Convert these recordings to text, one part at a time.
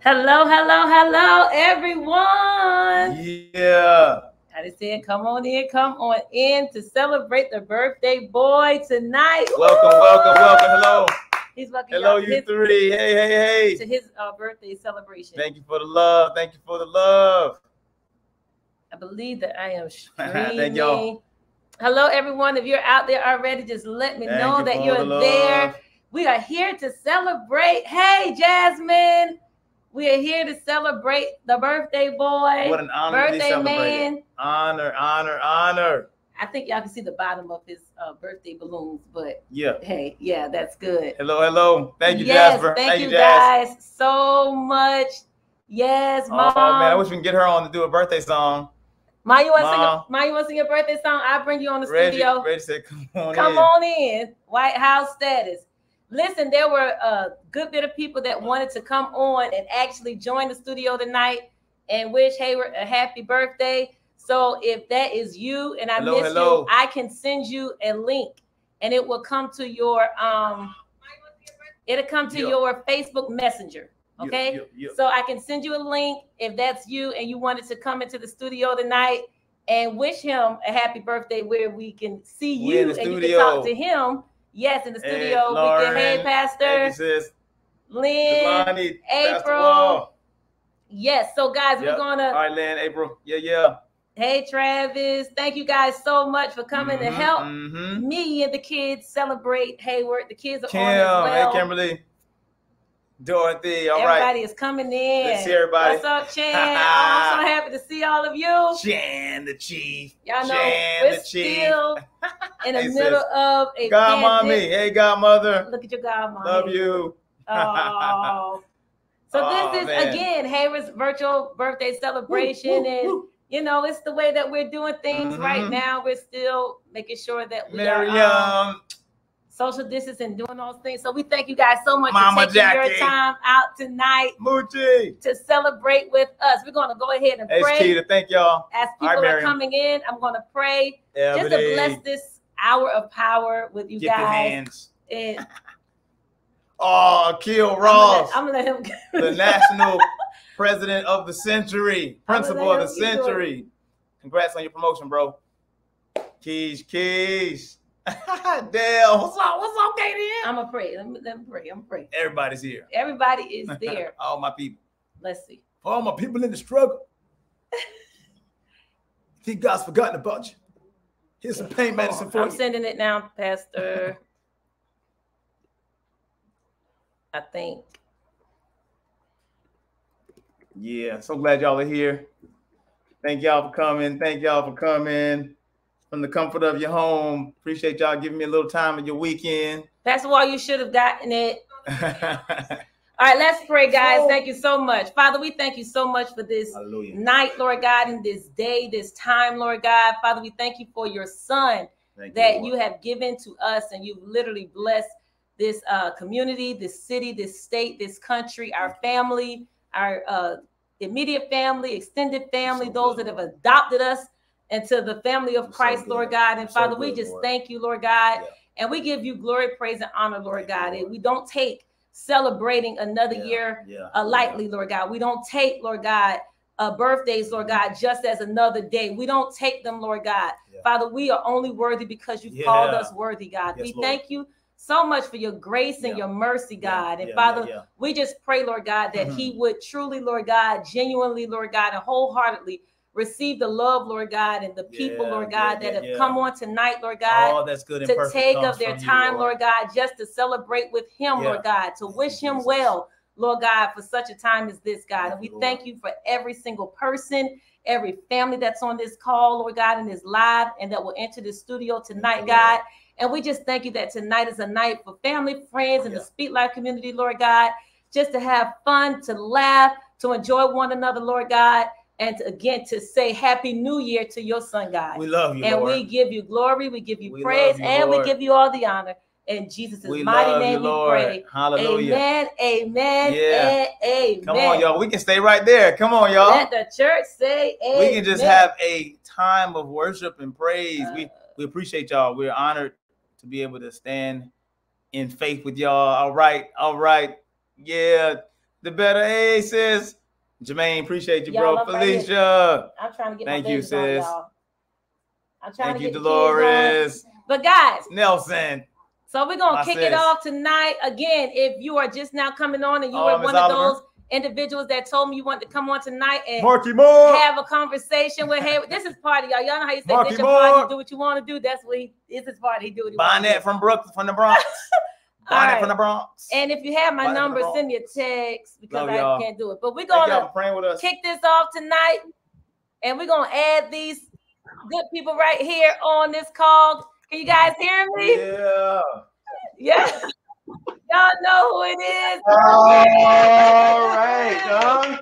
Hello, hello, hello, everyone. Yeah. I just said, come on in, come on in to celebrate the birthday boy tonight. Welcome, Woo! welcome, welcome. Hello. He's welcome Hello, you his, three. Hey, hey, hey. to his uh, birthday celebration. Thank you for the love. Thank you for the love. I believe that I am Thank y'all. Hello, everyone. If you're out there already, just let me Thank know you that you're the there. We are here to celebrate. Hey, Jasmine. We are here to celebrate the birthday boy. What an honor birthday man. Honor, honor, honor. I think y'all can see the bottom of his uh, birthday balloons, but Yeah. hey, yeah, that's good. Hello, hello. Thank you, yes, Jasper. Thank, you, Jazz. guys so much. Yes, mom. Oh man, I wish we can get her on to do a birthday song. Ma, you want to sing? A, Ma, you want to sing your birthday song? I'll bring you on the Reggie, studio. Reggie said, "Come on Come in." on in. White House status. Listen, there were a good bit of people that wanted to come on and actually join the studio tonight and wish Hayward a happy birthday. So if that is you and I Hello, miss hello. you, I can send you a link and it will come to your um it'll come to Yeah. your Facebook Messenger. Okay. yeah, yeah. So I can send you a link if that's you and you wanted to come into the studio tonight and wish him a happy birthday where we can see you and you can talk to him. Yes, in the Hey, studio. we Lauren. can, hey, Pastor, sis. Lynn. Jelani, April. Yes. So guys, Yep. we're gonna All right, Lynn, April. Yeah, yeah. hey Travis. Thank you guys so much for coming to Mhm, help mhm. me and the kids celebrate Hayward. The kids are Kim, on as well. hey, Kimberly. Dorothy, all right. everybody is coming in. Let's see everybody. What's up, Chan? oh, I'm so happy to see all of you. Chan the Chief. Y'all know Jan we're still in the middle sis. of a Godmommy. pandemic. Hey, Godmother. Look at your godmommy. Love you. Oh. So Oh, this is man. again Harris virtual birthday celebration, and you know it's the way that we're doing things right Mhm. now. We're still making sure that we are um, Miriam. Social distance and doing those things. So we thank you guys so much Mama for taking your time out tonight Moochie. to celebrate with us. We're going to go ahead and Hey, pray Keita. Thank y'all. as people right, are coming in. I'm going to pray just to bless this hour of power with you Gifted guys. hands. And Oh, Kill I'm Ross. let- I'm gonna let the national president of the century, principal of the him century. Congrats on your promotion, bro. Keys, keys. Dale, what's up? What's up, Katie? I'm gonna pray. Let me, let me pray. I'm pray. Everybody's here. Everybody is there. All my people. Let's see. All my people in the struggle. Think God's forgotten about you. Here's some pain medicine for I'm you. sending it now, Pastor. I think. Yeah, so glad y'all are here. Thank y'all for coming. Thank y'all for coming from the comfort of your home. Appreciate y'all giving me a little time of your weekend. That's why you should have gotten it. All right, let's pray, guys. Thank you so much. Father, we thank you so much for this Hallelujah. night, Lord God, and this day, this time, Lord God. Father, we thank you for your son Thank that Lord. you have given to us and you've literally blessed this uh, community, this city, this state, this country, our family, our uh, immediate family, extended family, So those good, that have adopted us into the family of You're so Christ. Lord God. And so Father, we just Lord. thank you, Lord God. Yeah. And we give you glory, praise, and honor, Lord Thank you, God. Lord. And we don't take celebrating another Yeah, year yeah, uh, lightly, Lord God. We don't take, Lord God, uh, birthdays, Lord God, just as another day. We don't take them, Lord God. Father, we are only worthy because you called us worthy, God. Yes, we Lord. thank you so much for your grace and Yeah. your mercy, Yeah, God. And yeah, Father, yeah, yeah. we just pray, Lord God, that Mhm. He would truly, Lord God, genuinely, Lord God, and wholeheartedly receive the love, Lord God, and the people, Yeah, Lord yeah, God, that yeah, have yeah. come on tonight, Lord God All that's good to take of their from you, time, Lord God, just to celebrate with Him. Lord God, to wish Him well, Lord God, for such a time as this, God. And we Lord. thank you for every single person, every family that's on this call, Lord God, and is live and that will enter the studio tonight, God. And we just thank you that tonight is a night for family, friends, and the Speak Life community, Lord God, just to have fun, to laugh, to enjoy one another, Lord God, and again to say Happy New Year to your son, God. We love you, and Lord. we give you glory, we give you We praise, you, and we give you all the honor. In Jesus' We mighty love name you, we Lord. pray. Hallelujah. Amen, amen, Yeah. amen. Come on, y'all. We can stay right there. Come on, y'all. Let the church say amen. we can just have a time of worship and praise. we Uh, we appreciate y'all. We're honored to be able to stand in faith with y'all. All right, all right. Yeah. The better A says Jermaine, appreciate you, Y'all bro. up right here. Felicia. I'm trying to get Thank my you, babies on, sis. y'all. I'm trying Thank to you, get the Dolores. But guys, Nelson. so we're gonna My kick it off tonight. Again, if you are just now coming on and you Oh, were Miss one of Oliver. those individuals that told me you wanted to come on tonight and Marky Moore. have a conversation with him. This is party, y'all. Y'all know how you say Marky this your party, do what you want to do. That's what he is his party. He do what he Buying wants to that do. from Brooklyn, from the Bronx. All right. from the Bronx. And if you have my Buying number, send me a text because Love I y'all. can't do it. But we're gonna praying with us. kick this off tonight, and we're gonna add these good people right here on this call. Can you guys hear me? Yeah. Yeah. Y'all know who it is. All right, Don.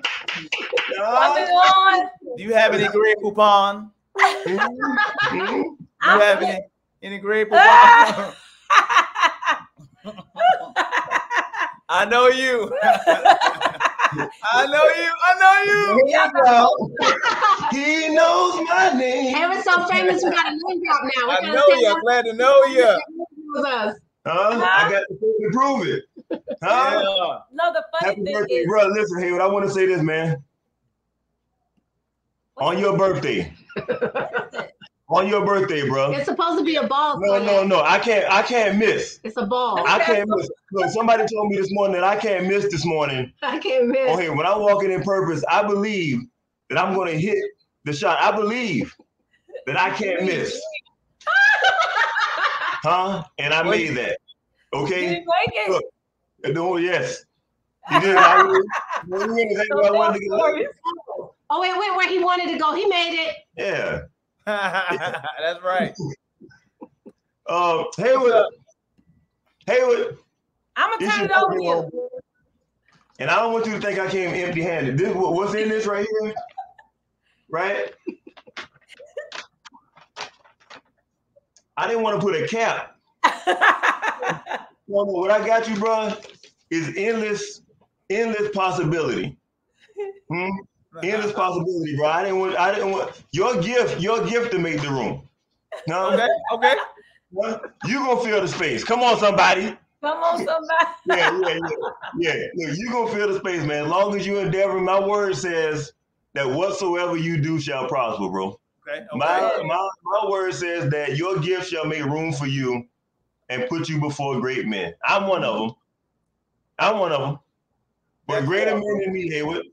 Coming Don. on. Do you have any grade coupon? Do you I'm- have any, any grade coupon? I know you. I know you. I know you. Y'all know- He knows my name. Hey, we're so famous, we got a name drop now. We're I gonna know you. I'm glad to know you. that was us. Huh? I got to prove- to prove it. Huh? Yeah. No, the funny Happy thing birthday, is, bro. Listen, Haywood, I want to say this, man. On your birthday. On your birthday, bro. It's supposed to be a ball. No, no, no. I can't. I can't miss. It's a ball. I can't miss. Look, somebody told me this morning that I can't miss this morning. I can't miss. Oh, On here, when I'm walking in purpose, I believe that I'm going to hit the shot. I believe that I can't miss. Huh? And I made that. did Okay. he make it? Look. No, oh, yes. You did. I, Well, you know So I wanted to stories. Oh, wait, wait, where he wanted to go. He made it. Yeah. That's right. Um, Haywood. Haywood. I'm gonna This turn it over to you. And I don't want you to think I came empty-handed. This what- what's in this right here, right? I didn't want to put a cap. No, no, what I got you, bro, is endless, endless possibility. Hmm? Endless possibility, bro. I didn't want. I didn't want your gift. Your gift to make the room. No, Okay. Okay. you gonna fill the space. Come on, somebody. Come on, somebody. yeah, yeah, yeah, yeah. Look, you gonna fill the space, man. As long as you endeavor, my word says that whatsoever you do shall prosper, bro. Okay. My, okay. my my word says that your gift shall make room for you and put you before great men. I'm one of them. I'm one of them. But That's greater cool. men than me, Haywood.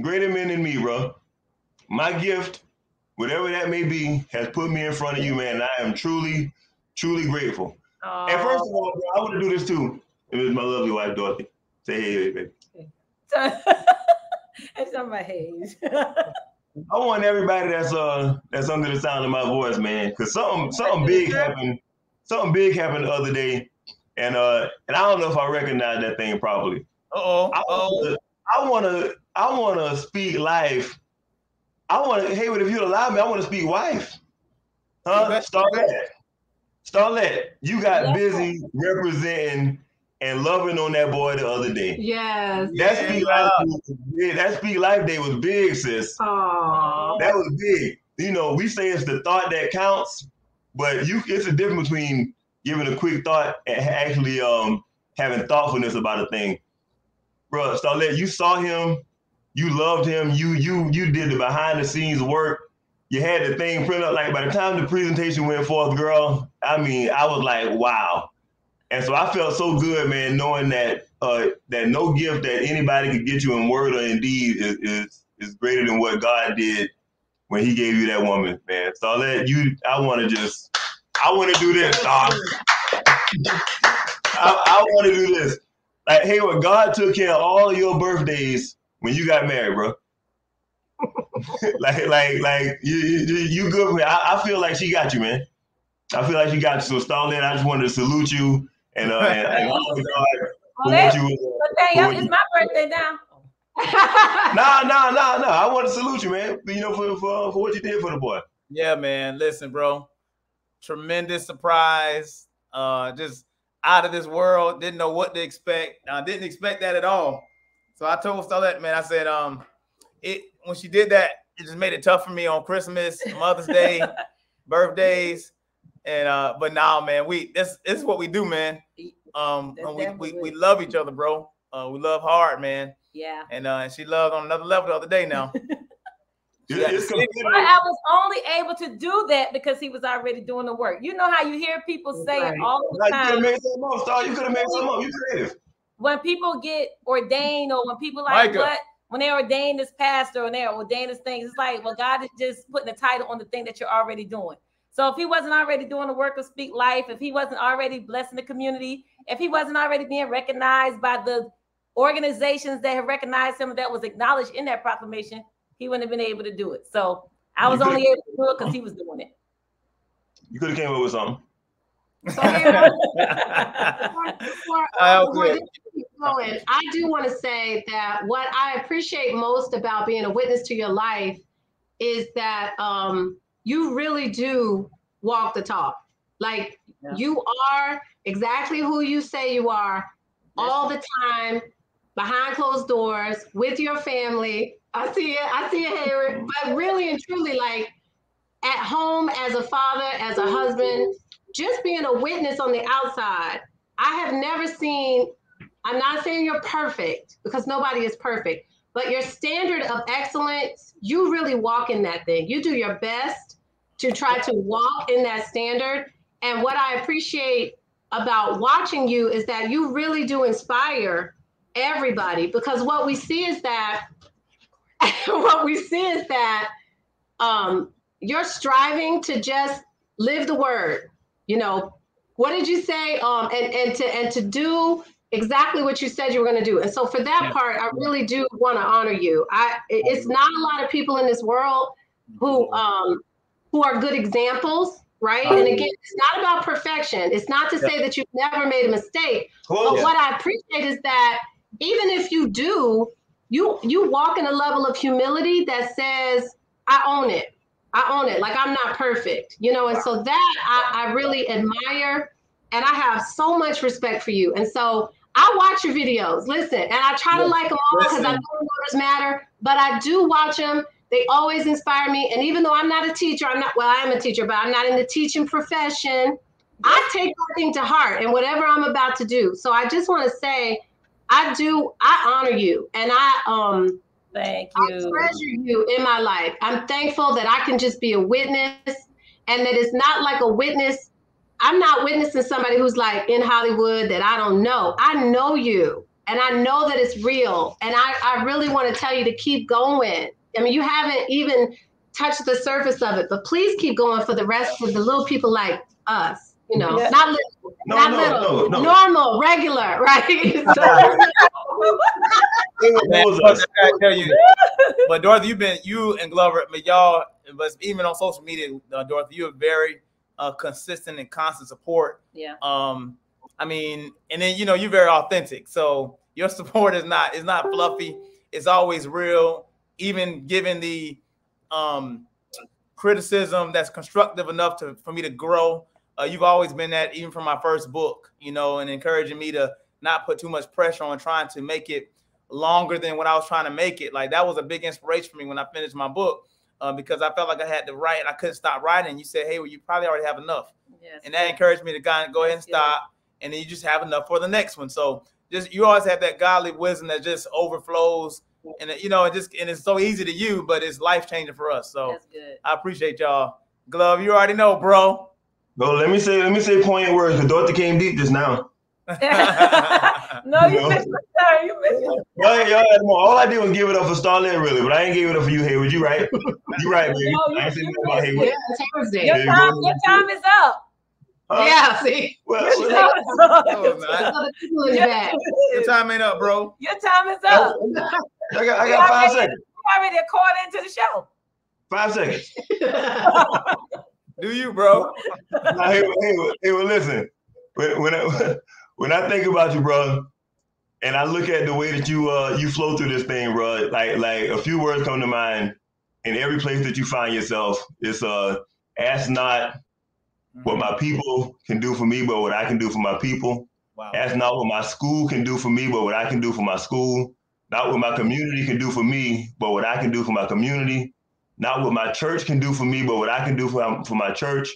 Greater men than me, bro. My gift, whatever that may be, has put me in front of you, man. And I am truly, truly grateful. And first of all, bro, I want to do this too. It was my lovely wife, Dorothy. Say hey, hey, baby. it's on my head. I want everybody that's uh that's under the sound of my voice, man, because something something big happened. Something big happened the other day, and uh and I don't know if I recognize that thing properly. Uh-oh. I Uh-oh. wanna, I wanna I wanna speak life. I wanna hey, but if you allow me, I wanna speak wife. Huh? Starlet. Starlet, you got Yeah. busy representing and loving on that boy the other day. Yes. That Yeah. speak life. That speak life day was big, sis. Oh. That was big. You know, we say it's the thought that counts, but you it's a difference between giving a quick thought and actually um having thoughtfulness about a thing. Bro, Starlet, you saw him, you loved him, you you you did the behind the scenes work. You had the thing printed up. Like by the time the presentation went forth, girl, I mean, I was like, wow. And so I felt so good, man, knowing that uh, that no gift that anybody could get you in word or in deed is, is is greater than what God did when He gave you that woman, man. So let you. I want to just, I want to do this, dog. I, I want to do this. Like, hey, when God took care of all your birthdays when you got married, bro. like, like, like you, you, you good, man. I, I feel like she got you, man. I feel like she got you. So, Starlet, I just wanted to salute you and uh, and, and honor God Well, for that's, what you. but dang, yo, it's my birthday now. Nah, nah, nah, nah. I want to salute you, man. You know, for, for for what you did for the boy. Yeah, man. Listen, bro. Tremendous surprise. Uh, just out of this world. Didn't know what to expect. I didn't expect that at all. So I told Starlet, man, I said, um, it when she did that, it just made it tough for me on Christmas, Mother's Day, birthdays. And uh, but now, man, we this, this is what we do, man. Um, and we, we, we love each other, bro. Uh, we love hard, man. Yeah. and uh, and she loved on another level the other day now. It- But I was only able to do that because he was already doing the work. You know how you hear people say Right. it all the Like, you could have time made something up, Star. You could have made something up. You creative. when people get ordained or when people like Micah. what when they're ordained as pastor and they're ordained as things, it's like, well, God is just putting a title on the thing that you're already doing. So if he wasn't already doing the work of speak life, if he wasn't already blessing the community, if he wasn't already being recognized by the organizations that have recognized him that was acknowledged in that proclamation, he wouldn't have been able to do it. So I was only able to do it because he was doing it. You could have came up with something. So here, before, I before good. this keeps going, I do want to say that what I appreciate most about being a witness to your life is that um, you really do walk the talk. Like Yeah. you are exactly who you say you are all the time, behind closed doors, with your family. I see it, I see it, Hayward. But really and truly, like at home as a father, as a husband, just being a witness on the outside. I have never seen, I'm not saying you're perfect because nobody is perfect, but your standard of excellence, you really walk in that thing. You do your best to try to walk in that standard. And what I appreciate about watching you is that you really do inspire everybody because what we see is that what we see is that um, you're striving to just live the word. You know, what did you say? Um, and and to and to do exactly what you said you were going to do. And so for that Yeah. part, I really do want to honor you. I it's not a lot of people in this world who um who are good examples, right? And again, it's not about perfection. It's not to say that you've never made a mistake, but what I appreciate is that even if you do, you you walk in a level of humility that says, I own it. I own it. Like I'm not perfect, you know, and so that I, I really admire and I have so much respect for you. And so I watch your videos, listen, and I try to like them all because I know voters matter, but I do watch them. They always inspire me. And even though I'm not a teacher, I'm not, well, I am a teacher, but I'm not in the teaching profession. I take that thing to heart and whatever I'm about to do. So I just want to say, I do, I honor you and I, um, Thank you. I treasure you in my life. I'm thankful that I can just be a witness and that it's not like a witness. I'm not witnessing somebody who's like in Hollywood that I don't know. I know you and I know that it's real. And I, I really want to tell you to keep going. I mean, you haven't even touched the surface of it, but please keep going for the rest of the little people like us, you know, Yeah. not little, No, not no, little, no, no. normal, regular, right? So- Man, but. I tell you, but Dorothy, you've been you and Glover, but y'all, but even on social media, uh, Dorothy, you are very uh, consistent and constant support. Yeah. Um, I mean, and then you know you're very authentic, so your support is not is not fluffy. It's always real, even given the um criticism that's constructive enough to for me to grow. Uh, you've always been that, even from my first book, you know, and encouraging me to not put too much pressure on trying to make it longer than what I was trying to make it. Like that was a big inspiration for me when I finished my book uh, because I felt like I had to write and I couldn't stop writing. You said, "Hey, well, you probably already have enough," Yes. and that encouraged me to go, go ahead and stop, and then you just have enough for the next one. So just you always have that godly wisdom that just overflows, and you know, it just and it's so easy to you, but it's life changing for us. So That's good. I appreciate y'all. Glove, you already know, bro. No, let me say, let me say poignant words. because Dorothy came deep just now. no, you No. missed your turn. You missed your Y'all, y'all. All I did was give it up for Starlet, really, but I ain't give it up for you, Hayward. You right? You right, baby. No, you- I ain't saying you nothing about Hayward. yeah, it's Hayward's Day. Your time, your time is up. Huh? Yeah, see, Well, Your well, time is up. Not. other people in the Yeah. back. Your time ain't up, bro. Your time is up. I got, I got five seconds. You already called into the show. Five seconds. Do you, bro? Now, Hayward, Hayward, Hayward, listen. When when I, when I think about you, bro, and I look at the way that you uh you flow through this thing, bro, like like a few words come to mind. In every place that you find yourself, it's uh ask not what my people can do for me, but what I can do for my people. Wow. Ask not what my school can do for me, but what I can do for my school. Not what my community can do for me, but what I can do for my community. Not what my church can do for me, but what I can do for, for my church.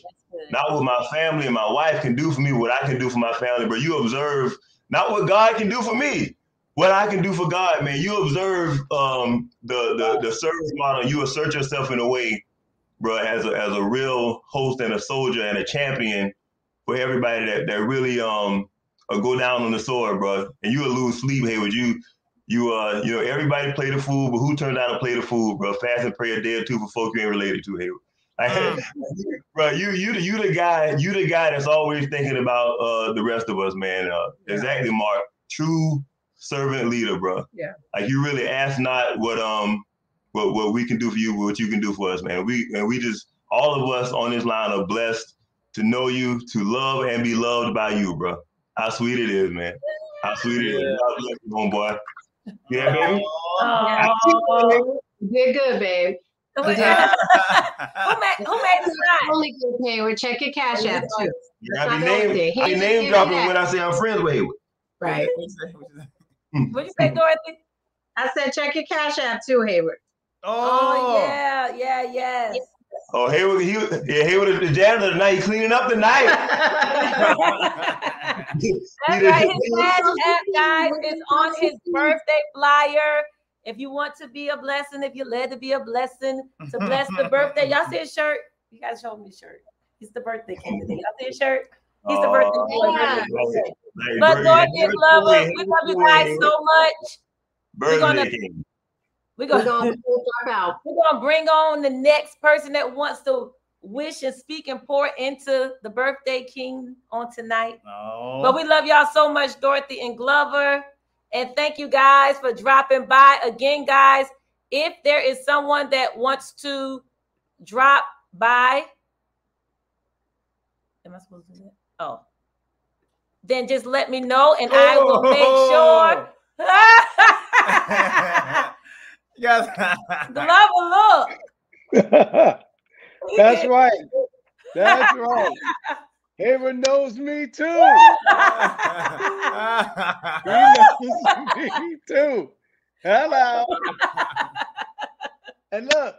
Not what my family and my wife can do for me, what I can do for my family. But you observe not what God can do for me, what I can do for God, man. You observe um, the, the the service model. You assert yourself in a way, bro, as a as a real host and a soldier and a champion for everybody that that really um uh, go down on the sword, bro. And you will lose sleep, Hayward. You you uh you know everybody played the fool, but who turned out to play the fool, bro? Fast and pray a day or two for folk you ain't related to, Hayward. Mm. bro, you you the you the guy you the guy that's always thinking about uh the rest of us, man. Uh, Yeah. Exactly, Mark. True servant leader, bro. Yeah. Like you really ask not what um what what we can do for you, but what you can do for us, man. We and we just all of us on this line are blessed to know you, to love and be loved by you, bro. How sweet it is, man. How sweet it is. Yeah. God bless you, homeboy. Yeah, baby. Oh. You did good, babe. who, did. made, who made the sign? Only good, Hayward. Check your cash app too. Yeah, I be not the only name. I be name dropping when I say I'm friends with Hayward. Right. Hmm. What'd you say, Dorothy? I said check your cash app too, Hayward. Oh, oh yeah, yeah, yes. Oh, Hayward, he yeah, Hayward the janitor tonight. He cleaning up tonight. That's right. His cash app, guys, is on his birthday flyer. If you want to be a blessing, if you're led to be a blessing, to bless the birthday. Y'all see his shirt? You guys show me the shirt. He's the birthday candidate. Y'all see his shirt? He's the birthday Oh, boy. yeah. But birthday- Dorothy and Glover, birthday- we love you guys so much. Birthday gonna- king. We're We're gonna, gonna drop out. we're gonna bring on the next person that wants to wish and speak and pour into the birthday king on tonight. Oh. But we love y'all so much, Dorothy and Glover. And thank you guys for dropping by. Again, guys, if there is someone that wants to drop by, am I supposed to do that? Oh, then just let me know and I will make oh. sure. yes. Glover, look. That's right. That's right. Hayward knows me too. He knows me too. Hello. And look,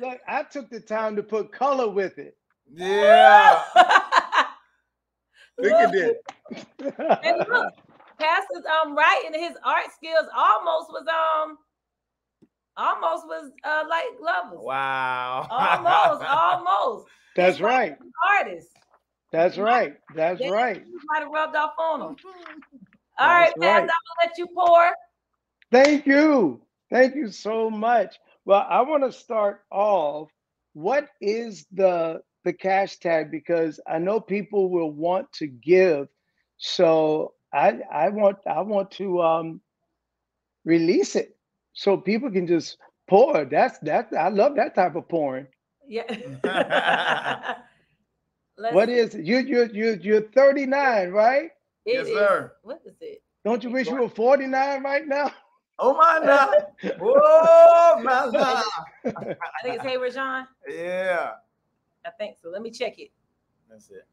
look, I took the time to put color with it. yeah. Look at this. And look, Pastor's um right and his art skills almost was um almost was uh like Glover's. Wow. Almost, almost. That's right. Artist. That's right. That's right. You might have rubbed off on him. All right, That's Pastor, I'm gonna let you pour. Thank you. Thank you so much. Well, I want to start off. What is the the cash tag? Because I know people will want to give. So I I want I want to um release it so people can just pour. That's that I love that type of pouring. Yeah. Let's What see. is it? You you you you're 39, right? It Yes, is- sir. What is it? Don't you wish you were 49 right now? Oh my God. Oh my God. I think it's Hayward Jean. Yeah. I think so. Let me check it. That's it.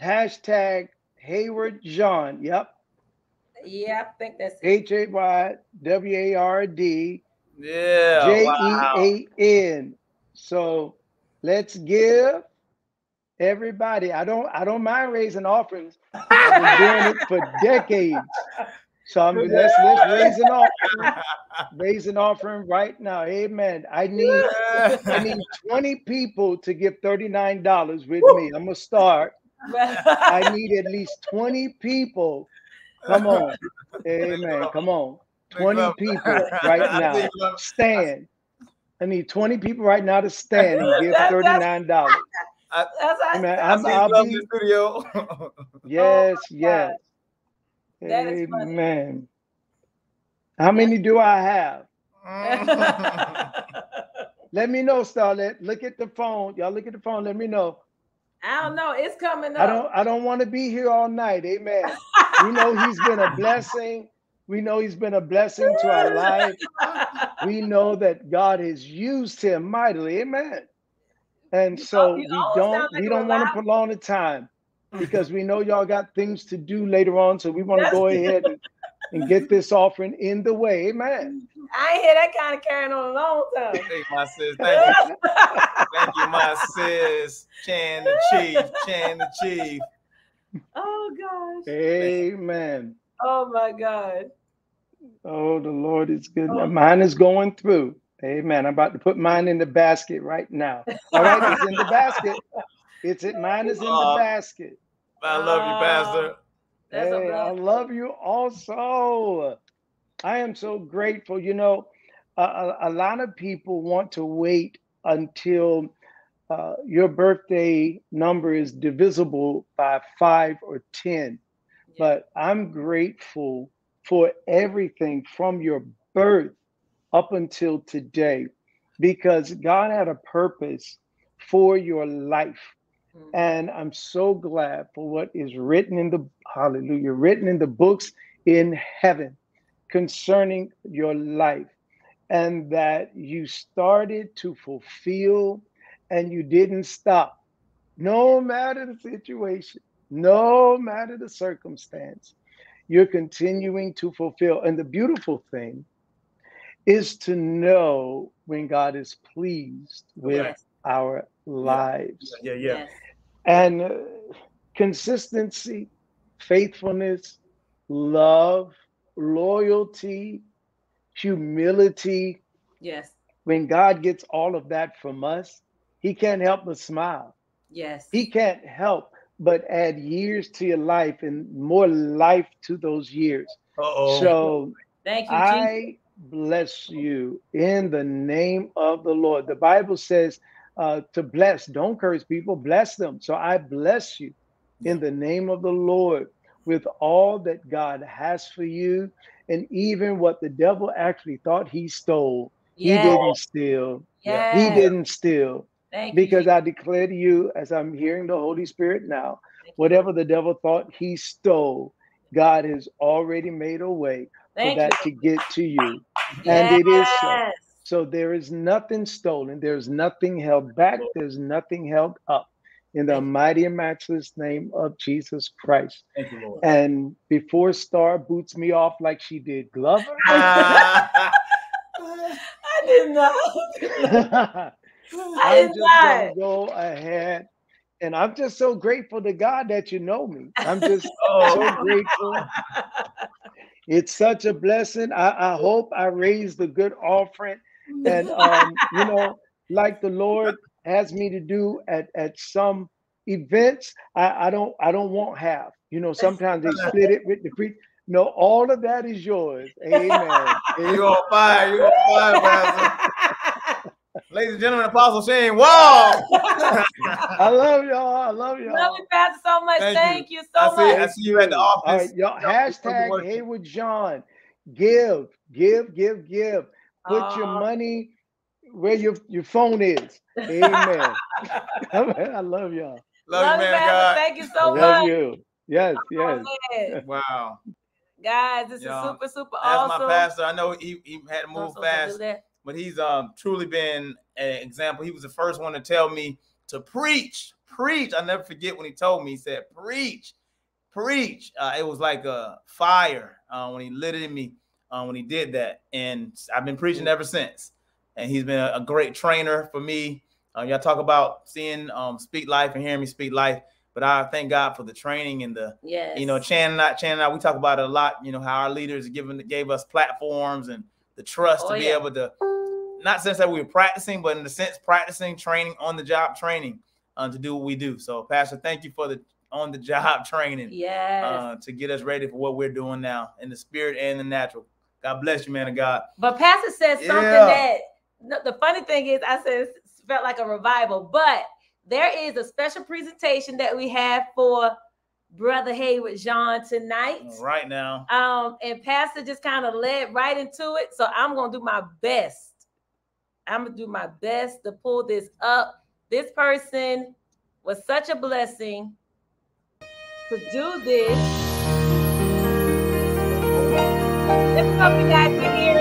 Hashtag Hayward Jean. Yep. Yeah, I think that's. H A Y W A R D Yeah. J E A N. wow. E A N. So let's give everybody. I don't I don't mind raising offerings. I've been doing it for decades. So I'm let's let's raise an offering. Raise an offering right now. Amen. I need I need 20 people to give $39 with me. I'm gonna start. I need at least 20 people. Come on. Amen. Come on. 20 people right now. Stand. I need 20 people right now to stand and give $39. That's Amen. I I'm, see I'll love in be, the studio. yes, oh my yes. That is funny. Amen. How many do I have? Let me know, Starlet. Look at the phone. Y'all look at the phone. Let me know. I don't know. It's coming up. I don't I don't want to be here all night. Amen. We know he's been a blessing. We know he's been a blessing to our life. We know that God has used him mightily. Amen. And so you we don't like we don't want to prolong the time because we know y'all got things to do later on. So we want to go ahead and, and get this offering in the way. Amen. I ain't hear that kind of carrying on a long time. Thank my sis. Thank you. Thank you, my sis. Chan the Chief. Chan the Chief. Oh gosh. Amen. Oh my God. Oh, the Lord is good. Oh. Mine is going through. Amen. I'm about to put mine in the basket right now. All right, it's in the basket. It's it. Mine is in the basket. I love you, Pastor. Ah, that's hey, I love you also. I am so grateful. You know, a, a, a lot of people want to wait until uh, your birthday number is divisible by five or 10. But I'm grateful for everything from your birth up until today because God had a purpose for your life. Mm. And I'm so glad for what is written in the hallelujah, written in the books in heaven concerning your life, and that you started to fulfill and you didn't stop, no matter the situation, no matter the circumstance. You're continuing to fulfill. And the beautiful thing is to know when God is pleased with Yes. our lives Yeah, yeah. Yes. and uh, consistency, faithfulness, love, loyalty, humility. Yes. When God gets all of that from us, He can't help but smile. Yes. He can't help but add years to your life and more life to those years. Uh-oh. So Thank you, Jesus. I bless you in the name of the Lord. The Bible says uh, to bless, don't curse people, bless them. So I bless you in the name of the Lord with all that God has for you, and even what the devil actually thought he stole. He didn't steal. Yes. He didn't steal. Thank Because Jesus. I declare to you, as I'm hearing the Holy Spirit now, you. whatever the devil thought he stole, God has already made a way for Thank that you. to get to you. And it is so. So there is nothing stolen. There's nothing held back. There's nothing held up. In the mighty and matchless name of Jesus Christ. Thank you, Lord. And before Star boots me off like she did Glover, Ah. I did not. I I'm just not. gonna go ahead. And I'm just so grateful to God that you know me. I'm just so oh, grateful. It's such a blessing. I, I hope I raised a good offering. and um, you know, like the Lord has me to do at at some events, I, I don't I don't want half. You know, sometimes they split it with the priest. No, all of that is yours. Amen. you on fire. You on fire, Pastor. Ladies and gentlemen, Apostle Shane. Wow. I love y'all. I love y'all. Love you, Pastor, so much. Thank you. Thank you, I so see, I much. see you at the office. right, y'all. Y'all Hashtag working. Hayward Jean. Give, give, give, give. Put your money where your, your phone is. Amen. I love y'all. Love, Love you, you, man. God. Thank you so love much. you. Yes, yes. Amen. Wow. Guys, this Y'all, is super, super awesome. That's my pastor. I know he, he had to move supposed to fast. but he's um truly been an example. He was the first one to tell me to preach, preach. I never forget when he told me. He said, "Preach, preach." Uh, it was like a fire uh, when he lit it in me uh, when he did that, and I've been preaching ever since. And he's been a, a great trainer for me. Uh, y'all talk about seeing um, speak life and hearing me speak life, but I thank God for the training and the Yes. you know, Chan and I, Chan and I, we talk about it a lot. You know how our leaders given gave us platforms and the trust Oh, to be yeah. able to, not since that we were practicing, but in the sense practicing, training on the job training uh, to do what we do. So, Pastor, thank you for the on the job training Yes. uh, to get us ready for what we're doing now in the spirit and the natural. God bless you, man of God. But Pastor said something Yeah. that the funny thing is, I said it felt like a revival, but there is a special presentation that we have for Brother Hayward Jean tonight. Right now, Um, and Pastor just kind of led right into it. So I'm gonna do my best. I'm gonna do my best to pull this up. This person was such a blessing to do this. Let's hope you guys can hear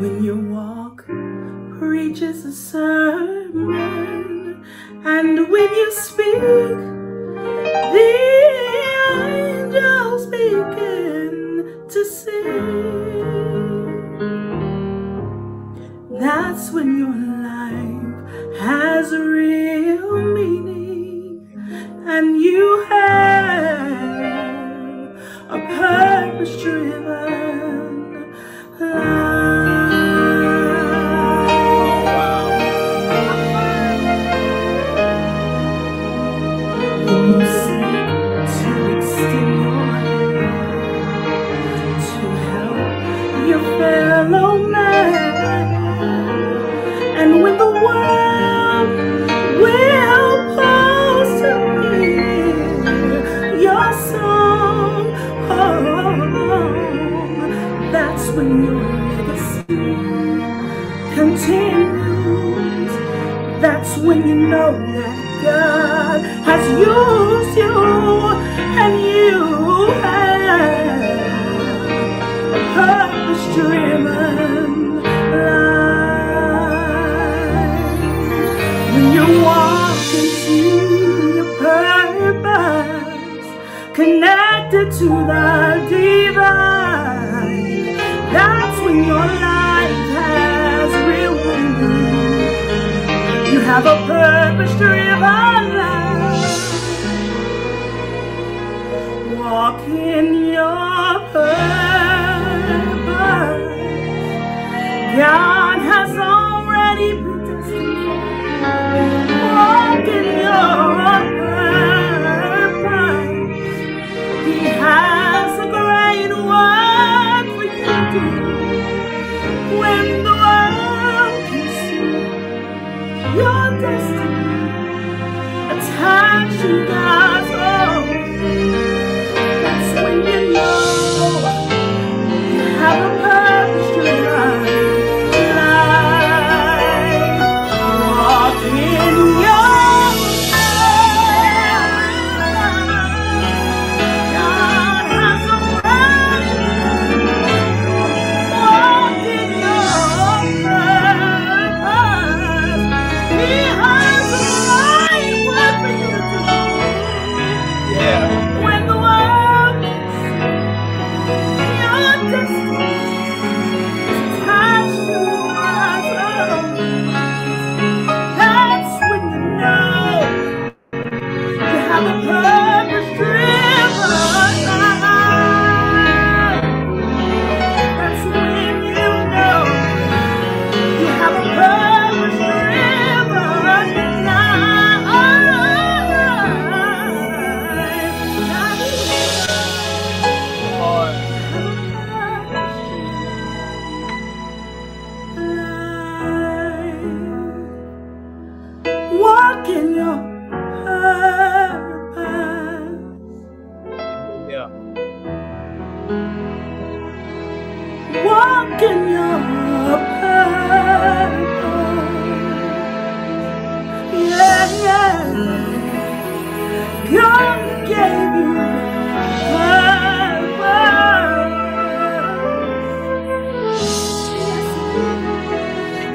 When your walk preaches a sermon, and when you speak, the angels begin to sing. That's when your life has a real meaning. And you have a purpose driven has used you and you have a purpose driven life. When you walk into your purpose, connected to the divine, that's when your life has real meaning. You have a purpose driven life. In your purpose. God has already predestined. Walk in your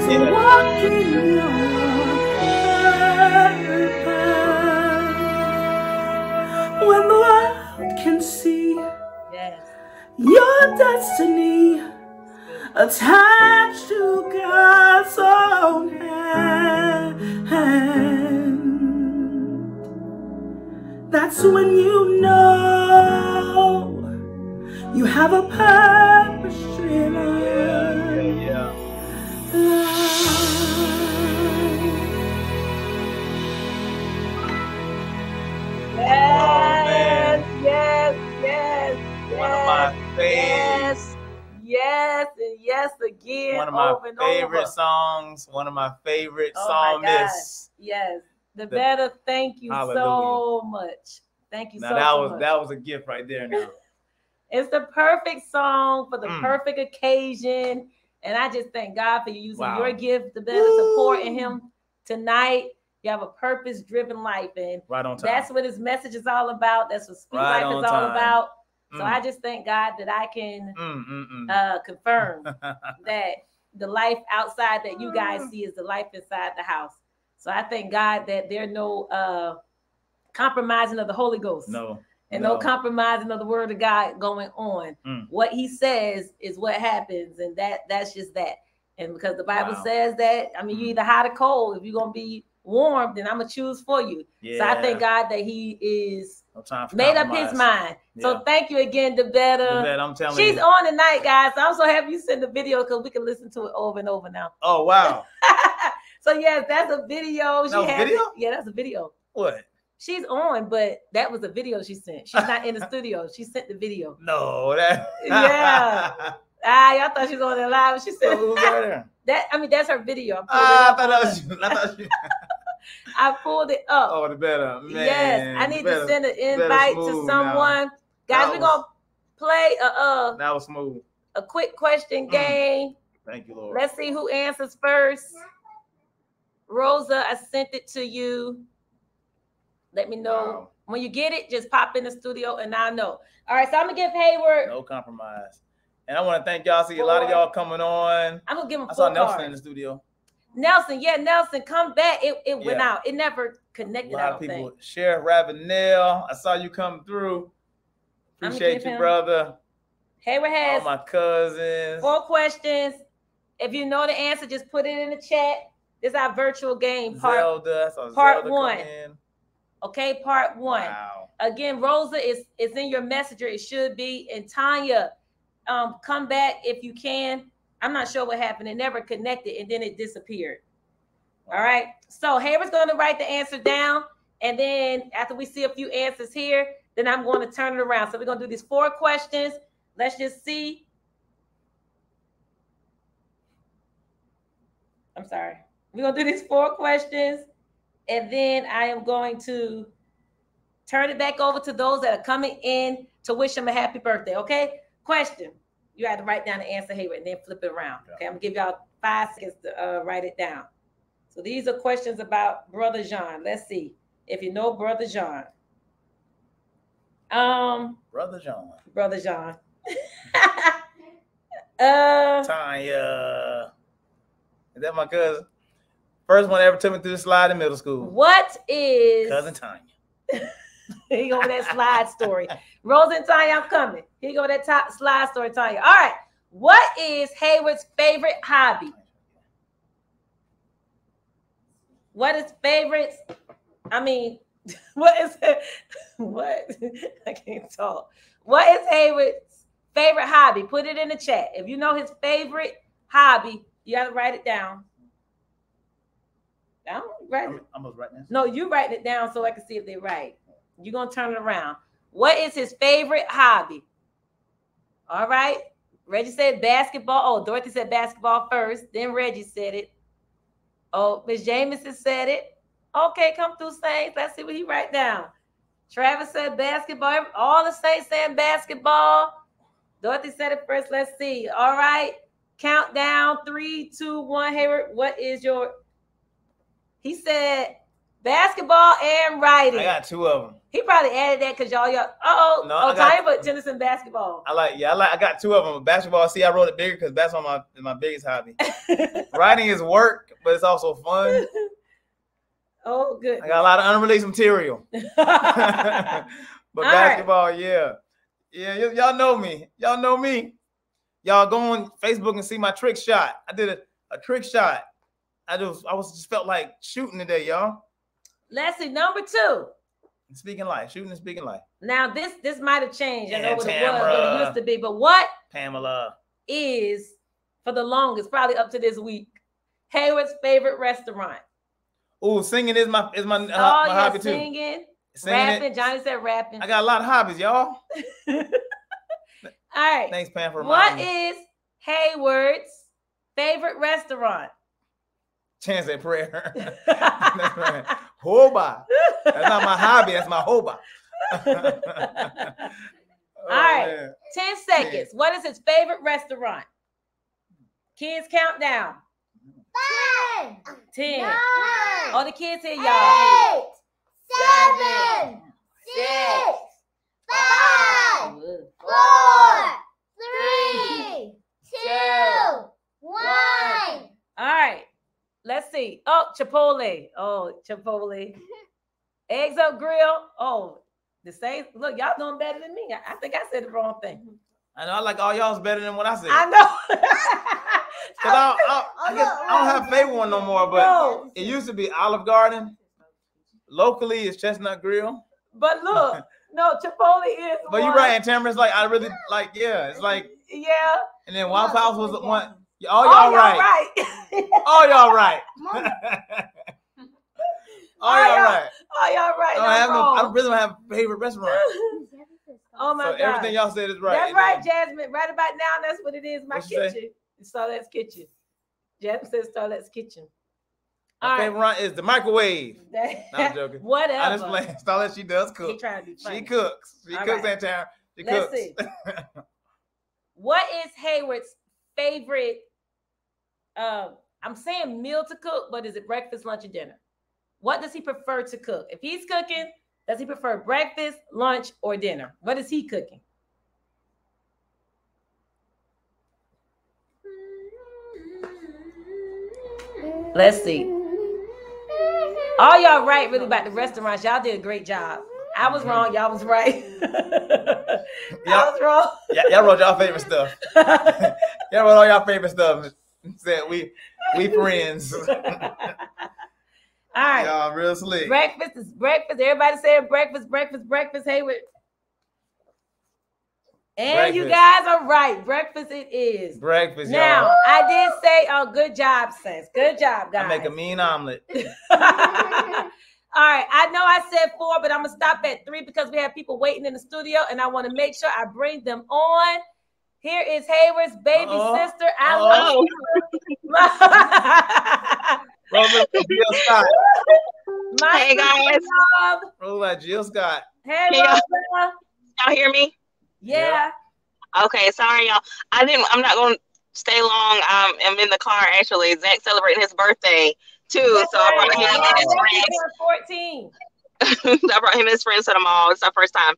When the world can see your destiny attached to God's own hand. That's when you know you have a purpose driven Yeah. One of my favorite, yes, yes, and yes again. one of my favorite over. songs, one of my favorite Oh my psalmists. Yes, the The- better. Thank you so much. Thank you Now so, that so was much. that was a gift right there. Now, It's the perfect song for the Mm. perfect occasion. And I just thank God for you using Wow. your gift, the better support in him tonight. You have a purpose driven life. And right on time. that's what his message is all about. That's what Speak Right Life is all time. about. So Mm. I just thank God that I can Mm, mm, mm. uh, confirm that the life outside that you Mm. guys see is the life inside the house. So I thank God that there are no uh, compromising of the Holy Ghost. No. and no. no. compromising of the word of God going on. Mm. What he says is what happens, and that that's just that. And because the Bible Wow. says that, I mean, you Mm. either hot or cold. If you're gonna be warm, then I'm gonna choose for you. Yeah. So I thank God that He is No time for made up His mind. So thank you again, Debetta. Bet, I'm telling She's you. on tonight, guys. I'm so happy you sent the video because we can listen to it over and over now. Oh wow. so yes, that's a video. She That has video? it. Yeah, that's a video. What? She's on, but that was a video she sent. She's not in the studio. She sent the video. No, that. Yeah. Ah, y'all thought she was on there live. She said Who's over there? that. I mean, that's her video. I pulled, Ah, I thought that was you. I thought you. I pulled it up. Oh, the better. Man, yes, I need better. to send an invite to now. someone. That Guys, we're gonna play a uh, That was smooth. a quick question Mm. game. Thank you, Lord. Let's see who answers first. Rosa, I sent it to you. Let me know Wow. when you get it. Just pop in the studio and I'll know. All right, so I'm gonna give Hayward. No compromise. And I want to thank y'all. See a lot of y'all coming on. I'm gonna give him I saw Nelson in the studio. Nelson, yeah, Nelson, come back. It, it went out. It never connected. I lot of people. think. Sheriff Ravenel. I saw you come through. Appreciate you, him brother. Hayward All has my cousins. four questions. If you know the answer, just put it in the chat. This is our virtual game part. Zelda. Part Zelda one. Okay, part one. Wow. Again, Rosa is is in your messenger. It should be. And Tanya, um, come back if you can. I'm not sure what happened. It never connected, and then it disappeared. All right. So Hayward's going to write the answer down, and then after we see a few answers here, then I'm going to turn it around. So we're going to do these four questions. Let's just see. I'm sorry. We're going to do these four questions, and then I am going to turn it back over to those that are coming in to wish them a happy birthday. Okay. Question. You had to write down the answer, Hayward, and then flip it around. Okay. I'm gonna give y'all five seconds to uh, write it down. So these are questions about Brother John. Let's see if you know Brother John. Um, Brother John. Brother John. uh, Tanya. Is that my cousin? First one ever took me through the slide in middle school. what is Cousin Tanya. Here go with that slide story. Rose and Tanya, I'm coming. Here go with that top slide story, Tanya. All right. What is Hayward's favorite hobby? What is favorites? I mean, what is it? What? I can't talk. What is Hayward's favorite hobby? Put it in the chat. If you know his favorite hobby, you gotta write it down. I don't write. I'm, I'm right now. No, you write it down so I can see if they're right. You're gonna turn it around. What is his favorite hobby? All right. Reggie said basketball. Oh, Dorothy said basketball first. Then Reggie said it. Oh, Miss Jameson said it. Okay, come through Saints. Let's see what he write down. Travis said basketball. All the Saints saying basketball. Dorothy said it first. Let's see. All right. Countdown. Three, two, one. Hayward, what is your he said basketball and writing. I got two of them. He probably added that because y'all, y'all. Oh, No, oh, got- Tanya put Tennyson basketball. I like, yeah, I like. I got two of them. Basketball. See, I wrote it bigger because basketball my my biggest hobby. Writing is work, but it's also fun. oh, good. I got a lot of unreleased material. but right. basketball, yeah, yeah, y- y'all know me. Y'all know me. Y'all go on Facebook and see my trick shot. I did a, a trick shot. I just, I was just felt like shooting today, y'all. Let's see. Number two. Speaking life, shooting and speaking life. Now this this might have changed. I know Yeah, what it was, what it used to be. But what Pamela. is for the longest, probably up to this week, Hayward's favorite restaurant? Oh, singing is my is my, oh, my yeah, hobby too. singing, Singing rapping. it. Johnny said rapping. I got a lot of hobbies, y'all. All right. Thanks, Pam, for What me. is Hayward's favorite restaurant? Chance at prayer. That's right. Hoba. That's not my hobby. That's my hoba. Oh, All right. Oh, man. 10 seconds. What is his favorite restaurant? Kids countdown. Five, 10. nine, All the kids here, y'all. eight, seven, six, five, four, three, two, one. All right. Let's see. Oh, Chipotle. Oh, Chipotle. Eggs up grill. Oh, the same. Look, y'all doing better than me. I, I think I said the wrong thing. I know I like all y'all's better than what I said. I know. Cause I, I, I, oh, guess I don't have favorite one no more, but No. it used to be Olive Garden. Locally, it's Chestnut Grill. But look, no, Chipotle is. But you're right, and Tamara's like I really like. Yeah, it's like, Yeah. and then Waffle House was the one. All Oh, y'all y'all right. right. All y'all right. All All y'all right. Oh, y'all right. I'm have no. I really don't have a favorite restaurant. Oh my so god. everything y'all said is right. That's And right, then- Jasmine. Right about now, that's what it is. My What'd you say? kitchen. Starlet's kitchen. Jasmine says Starlet's kitchen. My All right. favorite run is the microwave. No, I'm joking. Whatever. I just playing. Starlet, she does cook. trying to be funny. She cooks. She All cooks, right. Tara. She Let's cooks. see. What is Hayward's favorite? Uh, I'm saying meal to cook, but is it breakfast, lunch, or dinner? What does he prefer to cook? If he's cooking, does he prefer breakfast, lunch, or dinner? What is he cooking? Let's see. All y'all right really about the restaurants. Y'all did a great job. I was wrong. Y'all was right. I was wrong. Y'all wrote y'all favorite stuff. Y'all wrote all y'all favorite stuff. Said we we friends. All right. y'all real slick. Breakfast is breakfast. Everybody saying breakfast, breakfast, breakfast. Hayward. And you guys are right. Breakfast it is. Breakfast, Now, y'all. I did say, oh, good job, Sense. Good job, guys. I make a mean omelet. All right. I know I said four, but I'm gonna stop at three because we have people waiting in the studio, and I want to make sure I bring them on. Here is Hayward's baby Uh-oh. sister. I Uh-oh. love you. Roll Jill Scott. My Hey, guys. love. Roll Jill Scott. Hey, Hey, y'all. Y'all hear me? Yeah. Okay, sorry y'all. I didn't. I'm not going to stay long. Um, I'm in the car actually. Zach celebrating his birthday too, That's so I brought him and his Yeah, friends. 14. I brought him and his friends to the mall. It's our first time.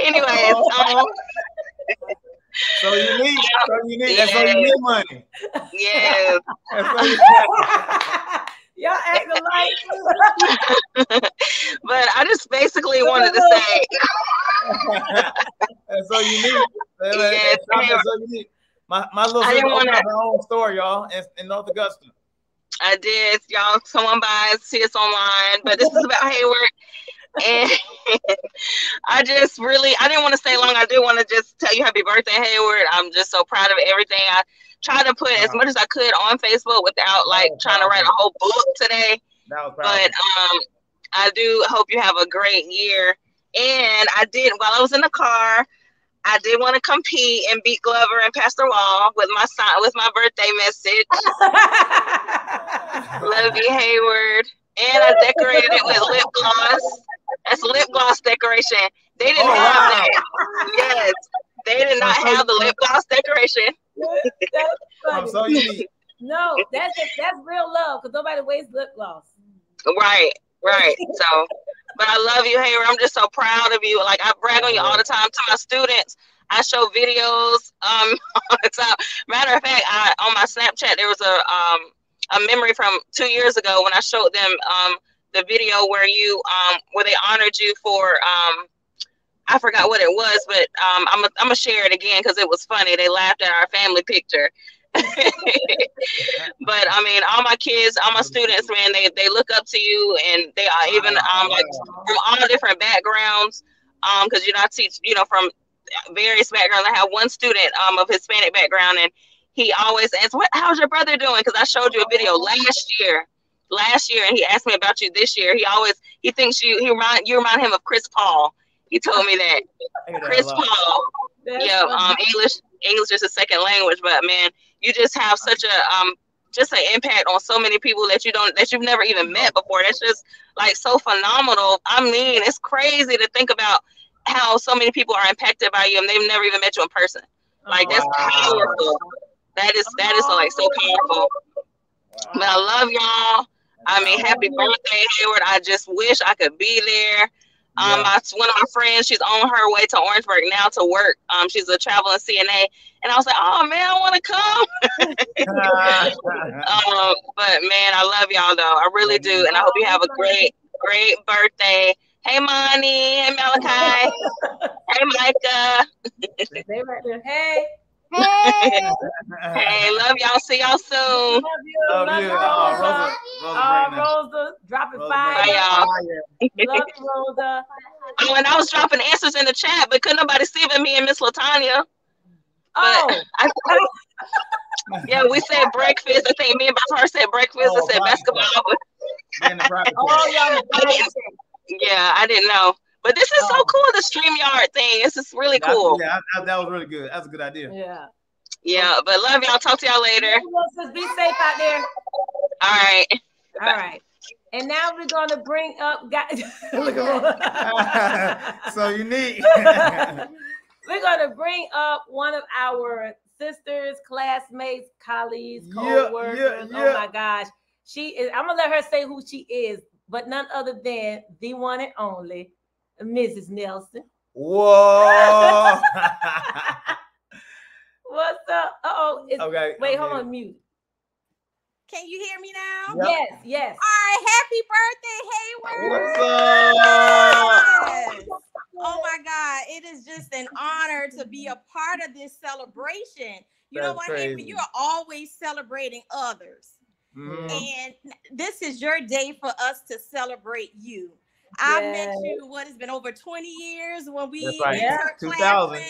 Anyways, um, So unique. So unique. That's so unique money. yes. That's so unique. Y'all acting like but I just basically wanted to say, That's all you need. that- Yes, that's ma'am. so unique. My, my little I sister didn't opened wanna- up her own store, y'all, in, in North Augusta. I did. Y'all, someone buys, see us online, but this is about Hayward. And I just really, I didn't want to stay long. I do want to just tell you happy birthday, Hayward. I'm just so proud of everything. I tried to put as much as I could on Facebook without like Oh, trying to write a whole book today. But um, I do hope you have a great year. And I did while I was in the car. I did want to compete and beat Glover and Pastor Wall with my sign with my birthday message. Love you, Hayward. And I decorated it with lip gloss. That's lip gloss decoration. They didn't Oh, have wow. that. Yes. They did not So- have the lip gloss decoration. That's I'm funny. so. No, that's that's real love because nobody wastes lip gloss. Right, right. So, but I love you, Hayward. I'm just so proud of you. Like I brag on you all the time to my students. I show videos um the time. Matter of fact, I on my Snapchat there was a um a memory from two years ago when I showed them um the video where you um where they honored you for um I forgot what it was, but um I'm i I'm gonna share it again because it was funny. They laughed at our family picture. but I mean, all my kids, all my students, man, they they look up to you, and they are even um like from all different backgrounds. Um, because you know I teach, you know, from various backgrounds. I have one student um of Hispanic background, and he always asks, "What? How's your brother doing?" Because I showed you a video last year, last year, and he asked me about you this year. He always he thinks you he remind you remind him of Chris Paul. He told me that I hear that a Chris. Paul That's yeah, funny. um, English English is a second language, but man, you just have such a um just an impact on so many people that you don't that you've never even met before. That's just like so phenomenal. I mean, it's crazy to think about how so many people are impacted by you and they've never even met you in person. Like that's powerful. That is that is like so powerful. But I love y'all. I mean, happy birthday, Hayward. I just wish I could be there. Um, Yeah. my one of my friends, she's on her way to Orangeburg now to work. Um, she's a traveling CNA, and I was like, oh man, I want to come. Um, but man, I love y'all though. I really do, and I hope you have a great, great birthday. Hey, Monty. Hey, Malachi. hey, Micah. They right there. Hey, Hey. Hey, love y'all. See y'all soon. love you. Love Love you. you, Oh, Rosa. Rosa, uh, Rosa Oh, bringing that. Rosa, dropping Rosa fire. bringing Bye, that y'all. Love you, Rosa. Oh, and I was dropping answers in the chat, but couldn't nobody see but me and Miss Latanya. Oh, I, yeah, we said breakfast. I think me and her said breakfast. Oh, I said basketball. But In the private oh, chat. y'all in the private chat. yeah, I didn't know. But this is so Oh. cool, the StreamYard thing. This is really That's- cool. Yeah, that, that was really good. That's a good idea. Yeah. Yeah, but love y'all. Talk to y'all later. Just be safe out there. All right. All right. And now we're gonna bring up guys. Look at Rosa. so unique. we're gonna bring up one of our sisters, classmates, colleagues, Yeah, co-workers. yeah, Oh yeah. my gosh. She is I'm gonna let her say who she is, but none other than the one and only Mrs. Nelson. Whoa. What's up? Uh-oh. It's, okay. wait, I'm hold on mute. Can you hear me now? Yep. Yes, yes. All right, happy birthday, Hayward. What's up? Yes. Oh my God, it is just an honor to be a part of this celebration. You know That's what, Hayward? crazy. You are always celebrating others. Mhm. And this is your day for us to celebrate you. I met you, what has been over 20 years when we That's right. Yeah. 2000.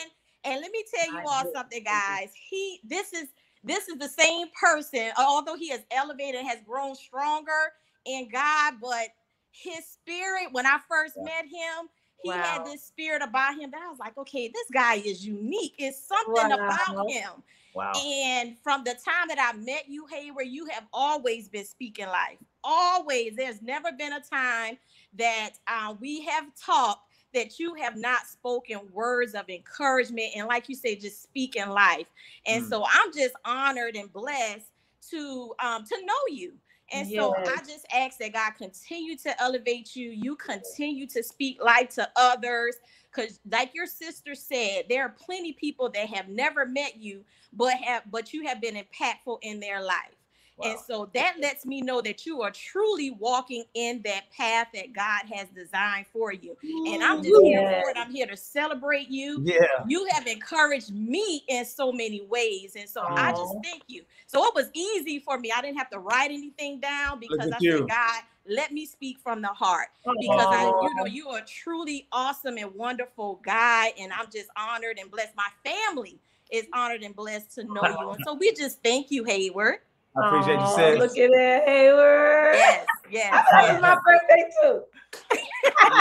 And let me tell you I all did. something, guys. He this is this is the same person, although he has elevated, has grown stronger in God, but his spirit, when I first met him, he had this spirit about him that I was like, okay, this guy is unique. It's something Wow. about him. Wow. And from the time that I met you, Hayward, you have always been speaking life. Always. There's never been a time that uh, we have talked that you have not spoken words of encouragement and, like you say, just speaking life. And Mm. so I'm just honored and blessed to um, to know you. And so I just ask that God continue to elevate you. You continue to speak life to others. Because, like your sister said, there are plenty people that have never met you, but have but you have been impactful in their life. And so that lets me know that you are truly walking in that path that God has designed for you. And I'm just here for it. I'm here to celebrate you. Yeah. You have encouraged me in so many ways. And so I just thank you. So it was easy for me. I didn't have to write anything down because I you. said, God, let me speak from the heart. Because I, you know, you are a truly awesome and wonderful guy. And I'm just honored and blessed. My family is honored and blessed to know you. And so we just thank you, Hayward. I appreciate you, Aw, sis. Look at that, Hayward. Yes, yes, It's yes. my birthday too.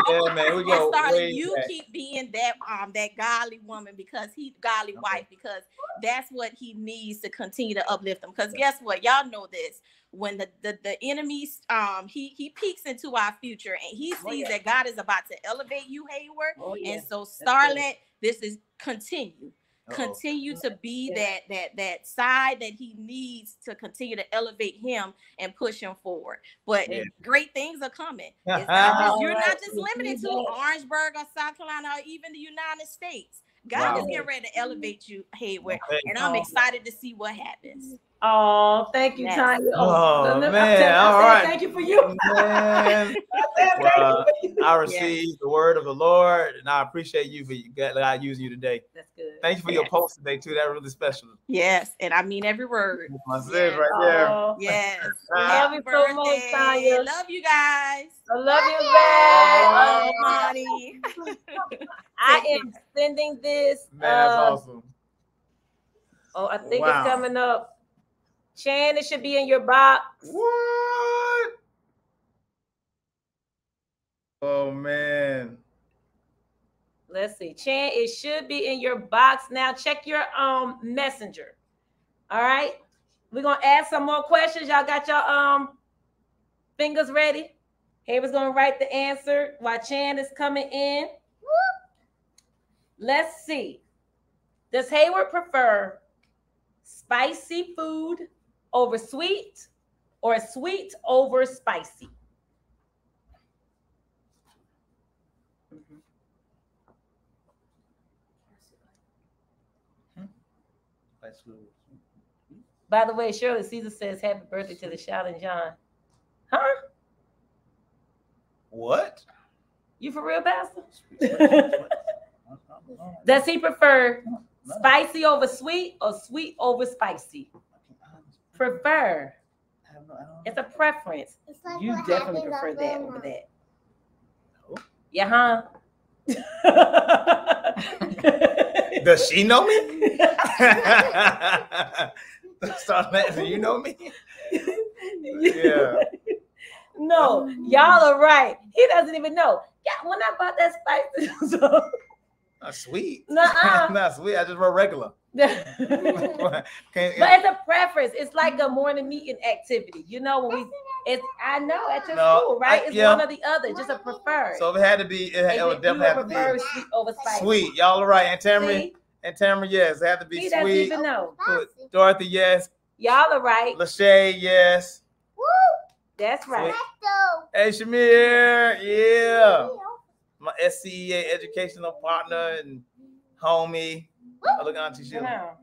Yeah, man. We And go Starlet, way you back. keep being that um that godly woman because he godly wife because that's what he needs to continue to uplift him. Because guess what, y'all know this when the the, the enemy um he he peeks into our future and he Oh, sees yeah. that God is about to elevate you, Hayward. Oh, yeah. And so. Starlet, this is continue. Uh-oh. Continue to be Yeah. that that that side that he needs to continue to elevate him and push him forward. But Yeah. great things are coming. Not just, you're not just limited to. Orangeburg or South Carolina or even the United States. God Wow. is getting ready to elevate you, Hayward, and I'm Oh. excited to see what happens. Oh, thank you, Yes. Tanya. Oh, I man, said- I all said right. Thank you for you. Man, I Well, you. I received the word of the Lord, and I appreciate you for God using you today. That's good. Thank you for your Yes. post today too. That was really special. Yes, and I mean every word. That's my sis Yes. right there. Oh, Yes. I love Happy you so much, birthday. Tanya. Love you guys. I love you back. Oh, honey. I am sending this. Man, that's uh, awesome. Oh, I think Wow. it's coming up. Chan, it should be in your box. What? Oh man. Let's see. Chan, it should be in your box now. Check your um messenger. All right. We're gonna ask some more questions. Y'all got your um fingers ready. Hayward's gonna write the answer while Chan is coming in. Let's see. Does Hayward prefer spicy food over sweet or sweet over spicy? By the way, Shirley Caesar says happy birthday to the shouting John. Huh? What? You for real, Pastor? Does he prefer spicy over sweet or sweet over spicy? Prefer. It's a preference. It's like You definitely prefer that Grandma. over that. Yeah, huh? Does she know me? Start laughing. You know me? Yeah. No, um, y'all are right. He doesn't even know. Yeah, when I bought that spice. so Not sweet. Nuh-uh. Not sweet. I just wrote regular. but it's a preference. It's like a morning meeting activity. You know, when we it's I know at your No, school, right? I- it's yeah. one or the other, just a preferred. So if it had to be, it, And it would definitely have to be sweet over spicy. sweet. Y'all are right. And Tamara, See? and Tamara, yes, it had to be He doesn't sweet. even know. Dorothy, yes. Y'all are right. Lachey, yes. Woo! That's right. Hey, Shamir, yeah. My SCEA educational partner and homie. I look Auntie Sheila. Wow.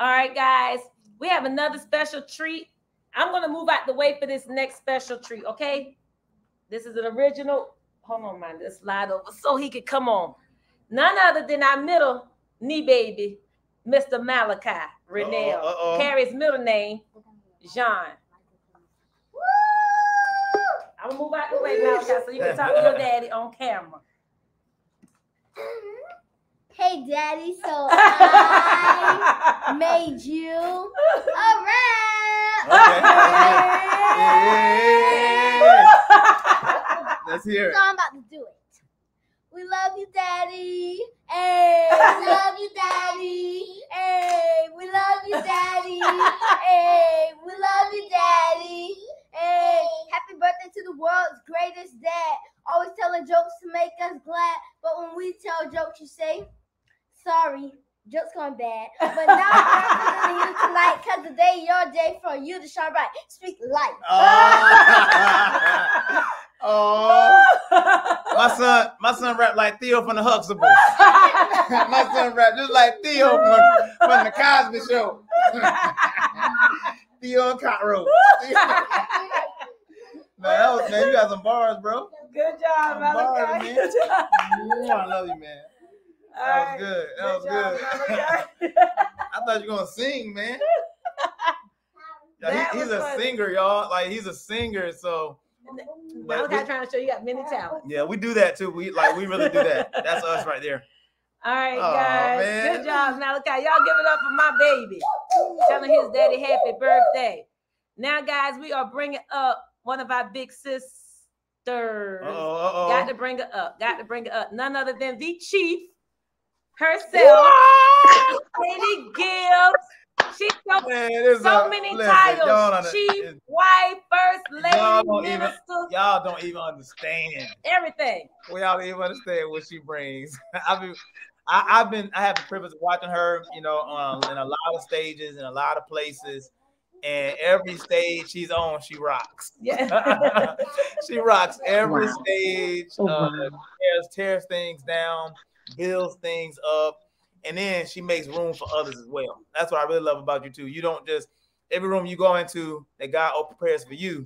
All right, guys. We have another special treat. I'm gonna move out the way for this next special treat, okay? This is an original. Hold on, man. Let's slide over so he could come on. None other than our middle knee baby, Mr. Malachi Renell. Carries middle name, Jean. I'm gonna move out the way, Malachi, so you can talk to your daddy on camera. Mm-hmm. Hey, Daddy. So I made you a rap. Let's hear it. So I'm about to do it. We love you, Daddy. Hey, we love you, Daddy. Hey, we love you, Daddy. Hey, we love you, Daddy. Hey, happy birthday to the world's greatest dad. Always telling jokes to make us glad. But when we tell jokes, you say, sorry, jokes gone bad. But now I'm you tonight, because today your day for you to shine bright. Speak life. Oh, oh. my son, my son rap like Theo from the Huxtables. my son rap just like Theo from, from the Cosby Show. Theo and Cockroach. man, that was, man, you got some bars, bro. Good job, Some bars, man. Good job. Mwah, I love you, man. That was good. That was good. I thought you were gonna sing, man. Yeah, he- he's a funny. singer, y'all. Like he's a singer, so but Malachi we- trying to show you got many talents. yeah, we do that too. We like we really do that. That's us right there. All right, Aw, guys. man. Good job, Malachi. Y'all give it up for my baby. Telling his daddy happy birthday. Now, guys, we are bringing up one of our big sisters. Uh-oh, uh-oh. Got to bring her up. Got to bring her up. None other than the chief herself, Lady Gibbs. She's so, Man, so a- many listen, titles. Chief, wife, first lady, Y'all don't even minister, y'all don't even understand. everything. We y'all don't even understand what she brings. I've been I, I've been I have the privilege of watching her, you know, um, in a lot of stages in a lot of places. And every stage she's on, she rocks. Yeah. she rocks every Wow. stage. Oh, uh, tears, tears things down, builds things up, and then she makes room for others as well. That's what I really love about you too. You don't just every room you go into that God prepares for you,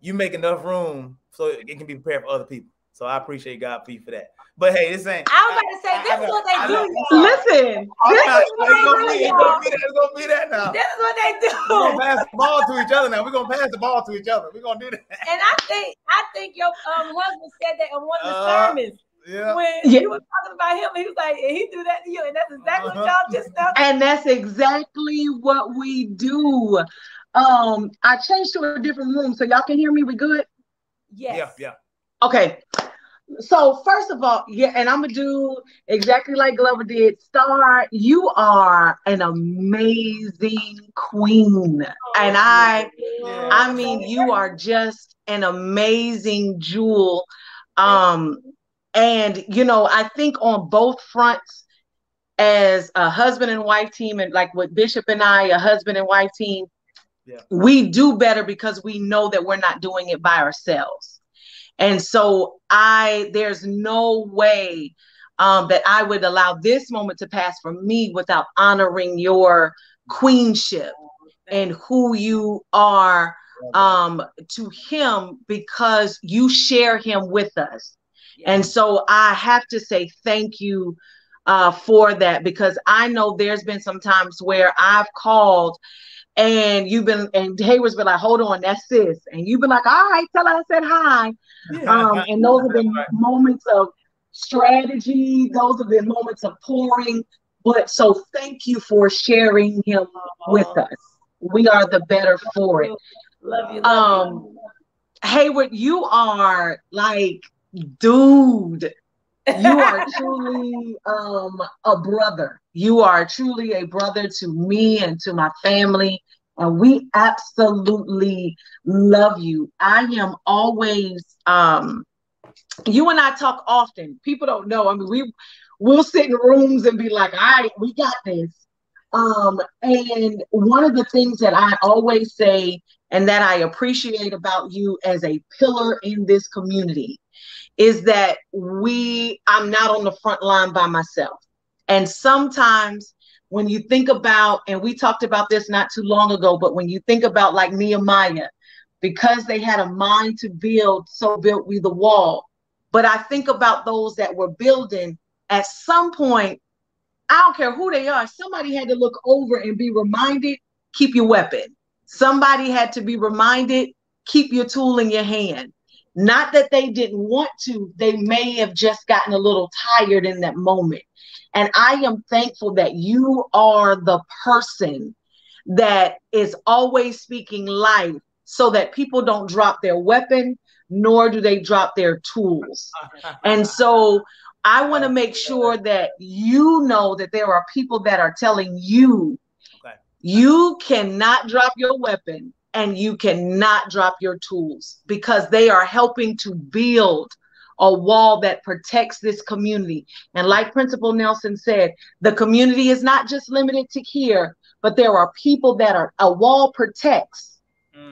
you make enough room so it can be prepared for other people. So I appreciate God for you for that. But hey, this ain't. I was about to say, this is what they do. Listen, Oh, this is what they do, it's gonna be that- it's gonna be that now. This is what they do. We're gonna pass the ball to each other now. We're gonna pass the ball to each other. We're gonna do that. And I think I think your um husband said that in one of the Uh, sermons Yeah. when Yeah. you were talking about him, and he was like, and he do that to you, and that's exactly what Uh-huh. y'all just done. And that's exactly what we do. Um, I changed to a different room so y'all can hear me. We good? Yes. Yeah, yeah. Okay. So first of all, yeah, and I'm gonna do exactly like Glover did. Star, you are an amazing queen, and I, I mean, you are just an amazing jewel. Um, and you know, I think on both fronts, as a husband and wife team, and like with Bishop and I, a husband and wife team, Yeah. we do better because we know that we're not doing it by ourselves. And so I there's no way um, that I would allow this moment to pass for me without honoring your queenship and who you are um to him because you share him with us. And so I have to say thank you uh, for that because I know there's been some times where I've called and you've been and Hayward's been like, hold on, that's sis. And you've been like, all right, tell her I said hi. Um, and those have been moments of strategy, those have been moments of pouring. But so thank you for sharing him with us. We are the better for it. Love you. Love you. Um Hayward, you are like, dude, you are truly um a brother. You are truly a brother to me and to my family. And we absolutely love you. I am always um you and I talk often. People don't know. I mean, we we'll sit in rooms and be like, all right, we got this. Um, and one of the things that I always say and that I appreciate about you as a pillar in this community is that we, I'm not on the front line by myself. And sometimes when you think about, and we talked about this not too long ago, but when you think about like Nehemiah, because they had a mind to build, so built we the wall. But I think about those that were building at some point, I don't care who they are, somebody had to look over and be reminded keep your weapon. Somebody had to be reminded keep your tool in your hand. Not that they didn't want to, they may have just gotten a little tired in that moment. And I am thankful that you are the person that is always speaking life so that people don't drop their weapon, nor do they drop their tools. And so I want to make sure that you know that there are people that are telling you Okay. you cannot drop your weapon and you cannot drop your tools because they are helping to build a wall that protects this community. And like Principal Nelson said, the community is not just limited to here, but there are people that are a wall protects.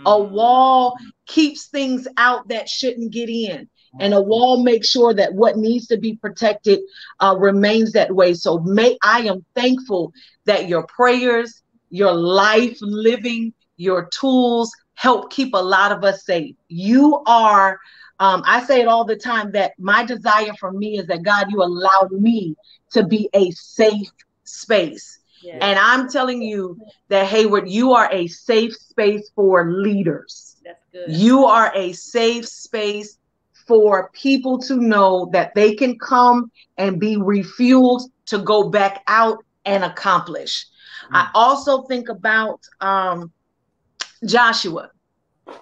A wall keeps things out that shouldn't get in. And a wall makes sure that what needs to be protected uh, remains that way. So may I am thankful that your prayers, your life living, your tools help keep a lot of us safe. You are, um, I say it all the time that my desire for me is that God, you allowed me to be a safe space. Yes. And I'm telling you that Hayward, you are a safe space for leaders. That's good. You are a safe space for people to know that they can come and be refueled to go back out and accomplish. I also think about um, Joshua,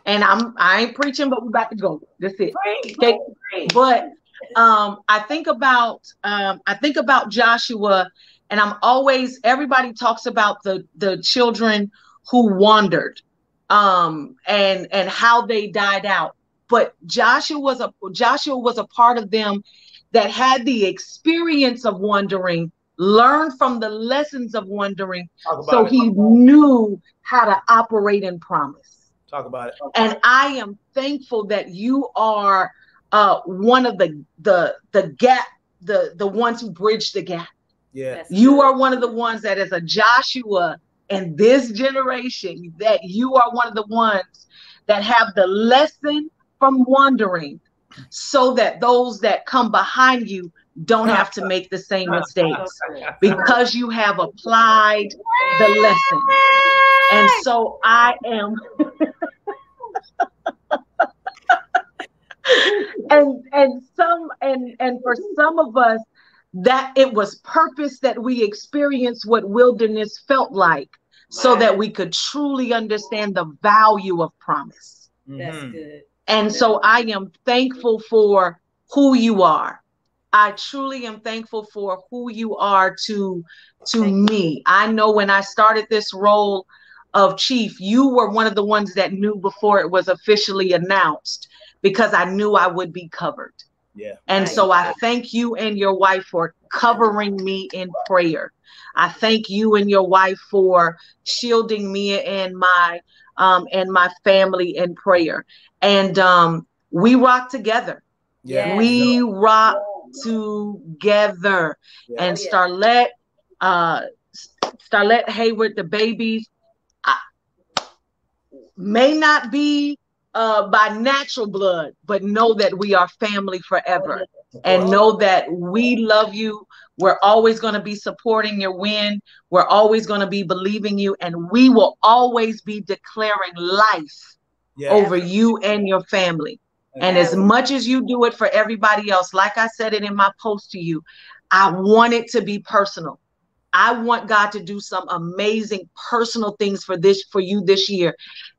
and I'm I ain't preaching, but we're about to go. That's it. Okay. But um, I think about um, I think about Joshua, and I'm always everybody talks about the the children who wandered, um, and and how they died out. But Joshua was a Joshua was a part of them that had the experience of wandering, learned from the lessons of wandering, so it. he knew how to operate in promise. Talk about it. And I am thankful that you are uh, one of the the the gap, the the ones who bridge the gap. Yeah. That's You are one of the ones that is a Joshua in this generation. That you are one of the ones that have the lesson from wandering, so that those that come behind you don't have to make the same mistakes because you have applied the lesson. And so I am and and some and and for some of us that it was purpose that we experienced what wilderness felt like so that we could truly understand the value of promise. That's Mhm. good. And so I am thankful for who you are. I truly am thankful for who you are to to me. I know when I started this role of chief, you were one of the ones that knew before it was officially announced because I knew I would be covered. Yeah. And Right. so I thank you and your wife for covering me in prayer. I thank you and your wife for shielding me and my um and my family in prayer. And um we rock together. Yeah. We rock together. Yeah. And Oh, yeah. Starlet, uh Starlet Hayward, the babies. I, may not be uh, by natural blood, but know that we are family forever. And know that we love you. We're always going to be supporting your win. We're always going to be believing you. And we will always be declaring life Yeah. over you and your family. And as much as you do it for everybody else, like I said it in my post to you, I want it to be personal. I want God to do some amazing personal things for this for you this year.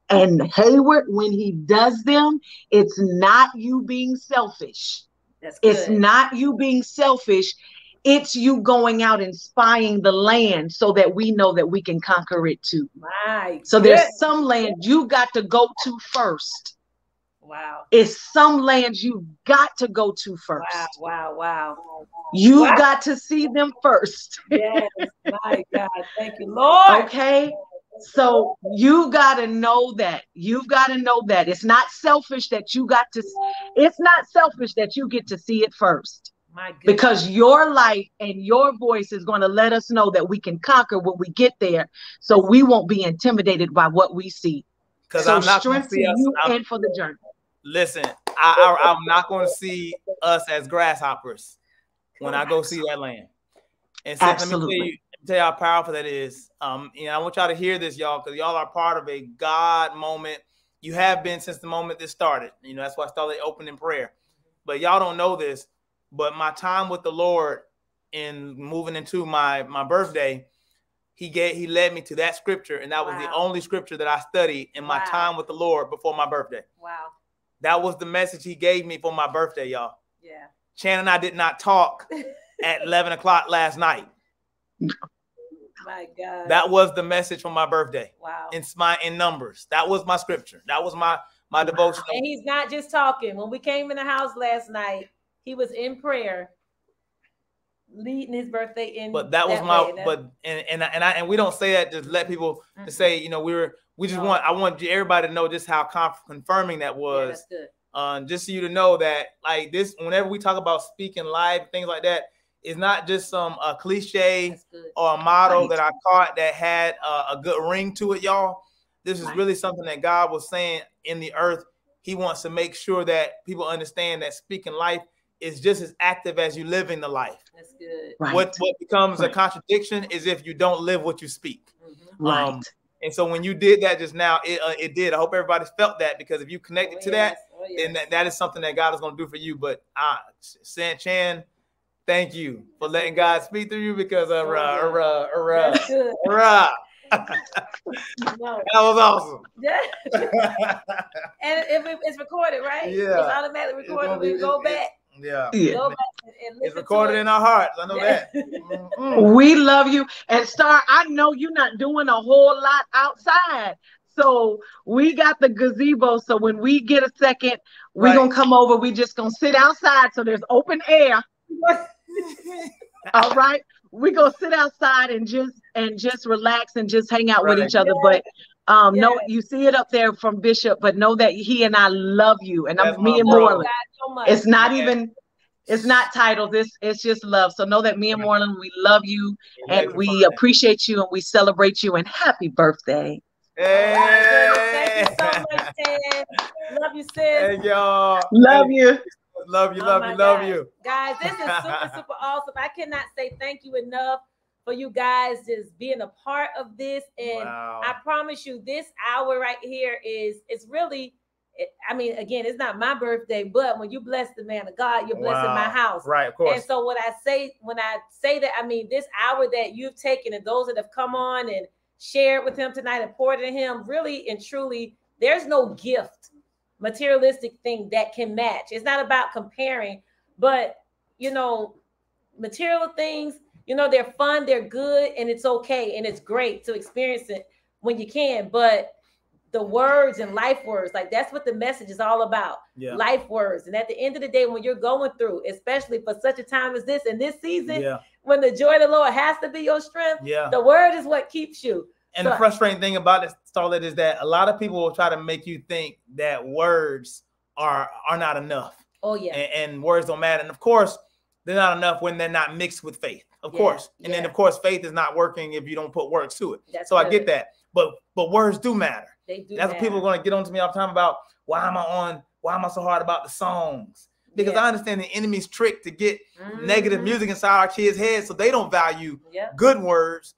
And Hayward, when he does them, it's not you being selfish. That's It's not you being selfish. It's you going out and spying the land so that we know that we can conquer it too. My So there's some land you got to go to first. Wow. It's some lands you've got to go to first. Wow, wow, wow. You've Wow. got to see them first. Yes, my God. Thank you, Lord. Okay. So you got to know that. You've got to know that it's not selfish that you got to, it's not selfish that you get to see it first because your life and your voice is going to let us know that we can conquer when we get there. So we won't be intimidated by what we see. Because So I'm not going to see us. you I'm- and for the journey. listen, I, I, I'm not going to see us as grasshoppers when I go see that land. And so let me tell you, tell you how powerful that is. Um, you know, I want y'all to hear this, y'all, because y'all are part of a God moment. You have been since the moment this started. You know, that's why I started opening prayer. But y'all don't know this. But my time with the Lord in moving into my my birthday, he gave he led me to that scripture, and that was the only scripture that I studied in my Wow. time with the Lord before my birthday. Wow. That was the message he gave me for my birthday, y'all. Yeah. Shannon and I did not talk at 11 o'clock last night. My God. That was the message for my birthday. wow. In my in numbers. That was my scripture. That was my my devotional. And he's not just talking. When we came in the house last night, he was in prayer, leading his birthday in. But that was my way. But and and I, and I and we don't say that to let people to say you know we were we just want I want everybody to know just how conf- confirming that yeah, was. that's good. um, just so you to know that like this whenever we talk about speaking live things like that it's not just some uh, cliche or a motto Right. that i caught that had uh, a good ring to it y'all this is Right. really something that god was saying in the earth he wants to make sure that people understand that speaking life is just as active as you living the life That's good. Right. what what becomes a contradiction is if you don't live what you speak Mhm. right. um, and so when you did that just now it, uh, it did i hope everybody felt that because if you connected Oh, to that yes. Oh, yes. and that, that is something that God is going to do for you. But uh, San Chan, thank you for letting God speak through you because uh, uh, uh, uh, uh, That's good. uh, No. that was awesome. Yeah. and if it, it's recorded, right? Yeah. It's automatically recorded. gonna We go it- back. Yeah, Yeah. Go back and, and listen it's recorded to in our hearts. I know Yeah. that. Mm-mm. We love you. And Star, I know you're not doing a whole lot outside. So we got the gazebo. So when we get a second, we're Right. gonna come over. We just gonna sit outside so there's open air. All right. We're gonna sit outside and just and just relax and just hang out with each other. But um no, Yes. you see it up there from Bishop, but know that he and I love you. And That's I'm me and bro. Moreland. So. It's not Man. even it's not titled. This it's just love. So know that me and Right. Moreland, we love you and we you. appreciate you and we celebrate you and happy birthday. Hey, Thank you so much, Tan. Love you, sis. hey y'all. Love Hey, you. Love you. Oh Love my you. Love God. you. Guys, this is super, super awesome. I cannot say thank you enough for you guys just being a part of this. And Wow. I promise you, this hour right here is it's really. I mean, again, it's not my birthday, but when you bless the man of God, you're blessing my house. Right, of course. And so what I say when I say that, I mean this hour that you've taken and those that have come on and shared with him tonight and poured in him, really and truly, there's no gift, materialistic thing that can match. It's not about comparing, but you know, material things, you know, they're fun, they're good, and it's okay, and it's great to experience it when you can. But the words and life words, like that's what the message is all about yeah. life words. And at the end of the day, when you're going through, especially for such a time as this, in this season, Yeah. when the joy of the Lord has to be your strength, Yeah. the word is what keeps you. And the frustrating thing about this, Starlet, is that a lot of people will try to make you think that words are are not enough, Oh yeah, and, and words don't matter. And of course, they're not enough when they're not mixed with faith. Of Yeah, course, and then of course, faith is not working if you don't put words to it. that's so I get that, but but words do matter. They do. That's what people are going to get on to me all the time about why am I on? Why am I so hard about the songs? Because Yeah. I understand the enemy's trick to get negative Mhm. music inside our kids' heads, so they don't value Yeah, good words,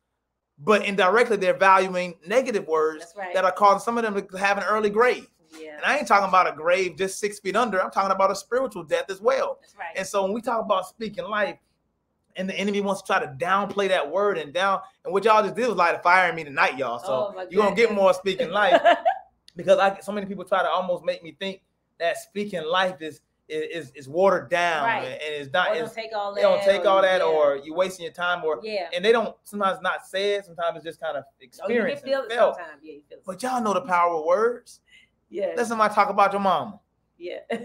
but indirectly they're valuing negative words right. that are causing some of them to have an early grave. yeah, And I ain't talking about a grave just six feet under. I'm talking about a spiritual death as well. that's right. And so when we talk about speaking life, and the enemy wants to try to downplay that word and down, and what y'all just did was light a fire in me tonight, y'all. So Oh, you're gonna get more speaking life because I so many people try to almost make me think that speaking life is is is watered down Right. and it's not it's, take all that. they don't take all that yeah. or you're wasting your time or yeah. and they don't sometimes not say it sometimes it's just kind of Oh, you can experienced feel it felt. sometimes. Yeah, you feel it. But y'all know the power of words. Yeah, Let somebody talk about your mama. yeah.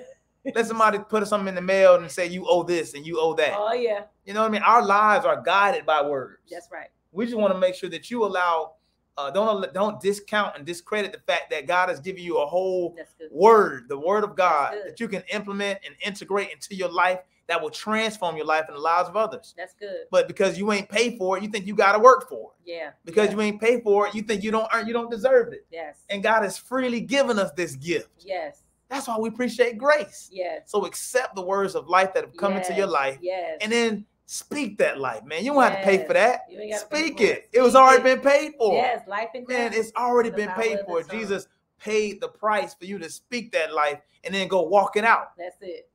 Let somebody put something in the mail and say you owe this and you owe that. oh yeah, You know what I mean? Our lives are guided by words. that's right. We just want to make sure that you allow, uh, don't don't discount and discredit the fact that God has given you a whole word, the word of God, that you can implement and integrate into your life that will transform your life and the lives of others. That's good. But because you ain't paid for it, you think you got to work for it. Yeah. Because yeah. you ain't paid for it, you think you don't earn, you don't deserve it. Yes. And God has freely given us this gift. Yes. That's why we appreciate grace. Yes. So accept the words of life that have come into your life Yes. and then speak that life, man. You don't have to pay for that. You ain't gotta pay Speak it. it. It was already it. been paid for. Yes, life and Man, it's already been paid for. Jesus paid the price for you to speak that life and then go walk it out. That's it.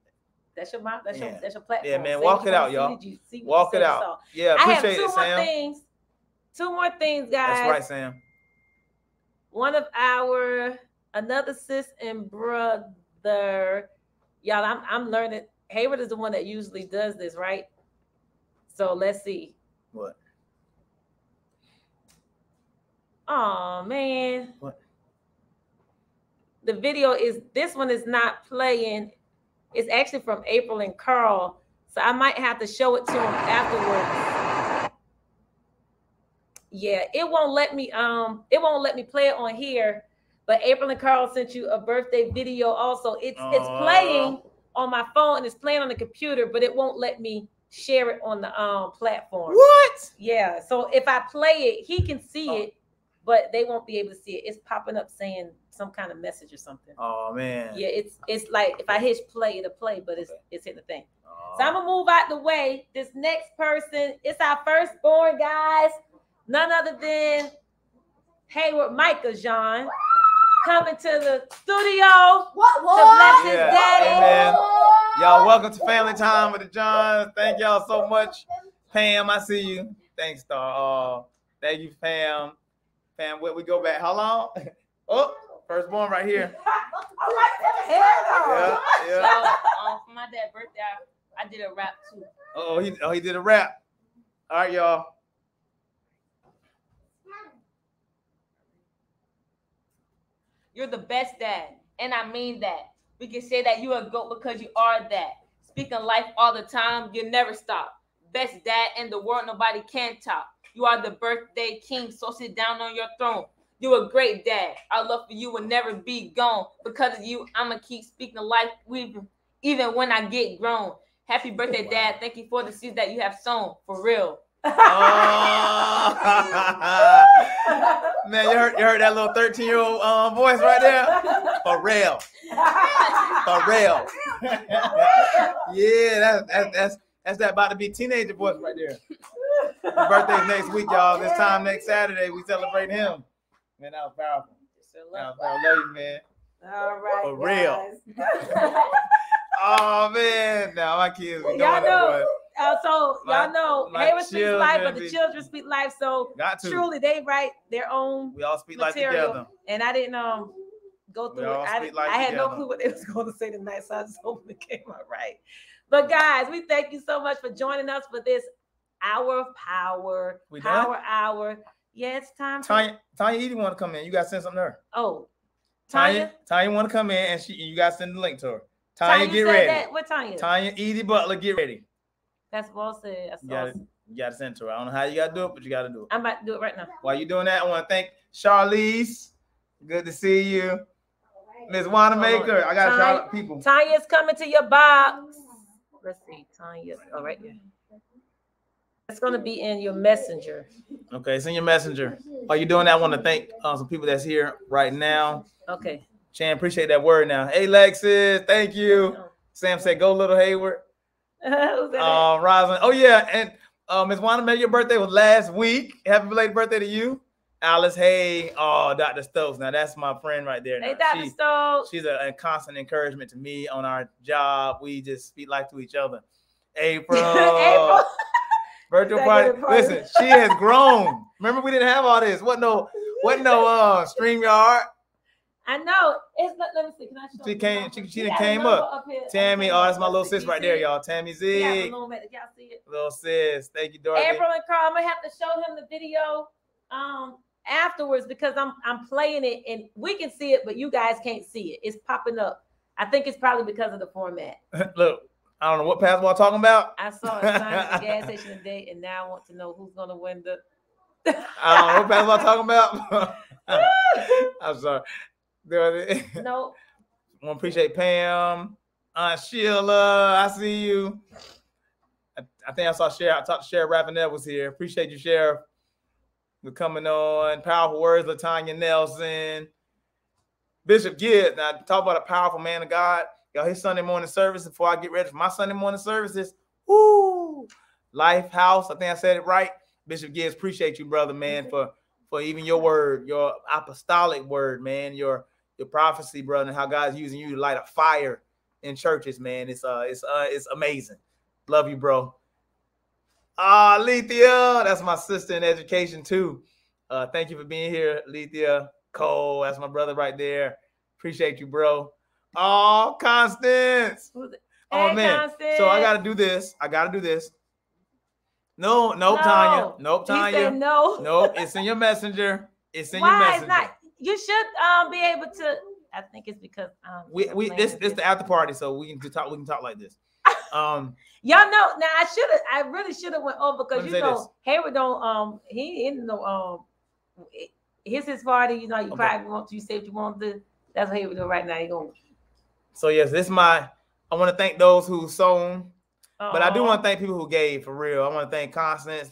That's your mouth. That's Yeah. your that's your platform. Yeah, man, walk it out, wanna see, y'all. did you see what you Walk it out. Yeah, I have two it, more Sam. things. Two more things, guys. That's right, Sam. One of our another sis and brother, y'all. I'm I'm learning. Hayward is the one that usually does this, right? So let's see. What? Oh man. What? The video is this one is not playing. It's actually from April and Carl. So I might have to show it to him afterwards. Yeah, it won't let me um it won't let me play it on here. But April and Carl sent you a birthday video also. It's it's playing on my phone and it's playing on the computer, but it won't let me share it on the um platform. What? Yeah. So if I play it, he can see Oh. it, but they won't be able to see it. It's popping up saying some kind of message or something. Oh man. Yeah, it's it's like if I hit play, it'll play, but it's it's hitting the thing. Oh. So I'm gonna move out the way. This next person, it's our firstborn, guys. None other than Hayward Micah Jean coming to the studio What? to bless his Yeah, daddy. amen. Y'all, welcome to Family Time with the Johns. Thank y'all so much. Pam, I see you. Thanks, Star. Uh, thank you, Pam. Pam, where we go back? How long? Oh, firstborn right here. Yeah, yeah. um, for my dad's birthday, I, I did a rap too. Oh, he oh he did a rap. All right, y'all. You're the best dad, and I mean that. We can say that you're a goat because you are that. Speaking life all the time, you never stop. Best dad in the world, nobody can top. You are the birthday king, so sit down on your throne. You're a great dad. Our love for you will never be gone. Because of you, I'ma keep speaking life even, even when I get grown. Happy birthday, dad. Thank you for the seeds that you have sown. For real. Oh. Man, you heard you heard that little 13 year old um, voice right there? For real. For real. yeah, that's that's that's that's that about to be teenager voice right there. His birthday's next week, y'all. This time next Saturday, we celebrate him. Man, that was powerful. That was powerful. Love you, man. All right. For real. Oh man, now my kids be doing that, boy. Uh, so y'all know my Hayward speaks life, but the children speak life. So truly, they write their own We all speak life material. together. And I didn't um go through it. I, I had no clue what they was going to say tonight, so I just hope it came out right. But guys, we thank you so much for joining us for this hour of power, We done? power hour. Yeah, it's time. Tanya, Tanya Edie want to come in. You got to send something to her. oh, Tanya, Tanya. Tanya want to come in, and she you got to send the link to her. Tanya, Tanya get ready. That. What Tanya? Tanya Edie Butler, get ready. That's what said. That's You I got to said. you got to send it to her. I don't know how you got to do it, but you got to do it. I'm about to do it right now. While you're doing that, I want to thank Charlize. Good to see you, Miss Wanamaker. I got to shout Tanya- people. Tanya's coming to your box. Let's see, Tanya. Oh, right there. It's gonna be in your messenger. Okay, it's in your messenger. While you're doing that, I want to thank uh, some people that's here right now. Okay. Chan, appreciate that word now. Hey, Lexus, thank you. Sam said, "Go, little Hayward." That? Uh, Rosalind. Oh yeah, and uh, Miss Wanda, your birthday was last week. Happy belated birthday to you, Alice. Hey, oh, Dr. Stokes. Now that's my friend right there. hey, now. Dr. She- Stokes. she's a, a constant encouragement to me on our job. We just speak life to each other. April, April. virtual party. party. Listen, she has grown. Remember, we didn't have all this. What no, what no uh StreamYard. I know. It's not, let me see. Can I show She you came, she, she done came number up. here. Tammy, oh, that's my little sis right there, y'all. Tammy see? We got the Zig, moment. Y'all see it? little sis. Thank you, Dorothy. April and Carl, I'm gonna have to show him the video um afterwards because I'm I'm playing it and we can see it, but you guys can't see it. It's popping up. I think it's probably because of the format. Look, I don't know what basketball I'm talking about. I saw a sign at the gas station today, and now I want to know who's gonna win the. I don't know what basketball I'm talking about. I'm sorry. Dorothy. no, I want to appreciate Pam, Aunt Sheila. I see you. I, I think I saw Sheriff. I talked to Sheriff Ravenel was here. Appreciate you, Sheriff, for coming on. Powerful words, Latanya Nelson. Bishop Gibbs. Now, talk about a powerful man of God. Y'all, his Sunday morning service before I get ready for my Sunday morning services. Woo! Life House. I think I said it right. Bishop Gibbs, appreciate you, brother, man, mm-hmm. for for even your word, your apostolic word, man, your your prophecy, brother, and how God's using you to light a fire in churches, man. It's uh it's uh it's amazing. Love you, bro. Ah, Lethea, that's my sister in education too. Uh, thank you for being here, Lethea Cole. That's my brother right there. Appreciate you, bro. Oh, Constance. Oh Hey, man. So I gotta do this. I gotta do this. No, nope, No. Tanya. Nope, Tanya. no. Nope, it's in your messenger. It's in your messenger. it's not? You should um be able to. I think it's because um we we this this the after party, so we can talk. We can talk like this. Um, Y'all know now. I should have. I really should have went over because you know this. Hayward don't. Um, he in no. Um, his his party. You know, you Okay. probably want to. You say what you want to. do. That's what Hayward doing right now. He going. so yes, this is my. I want to thank those who sown, but I do want to thank people who gave for real. I want to thank Constance,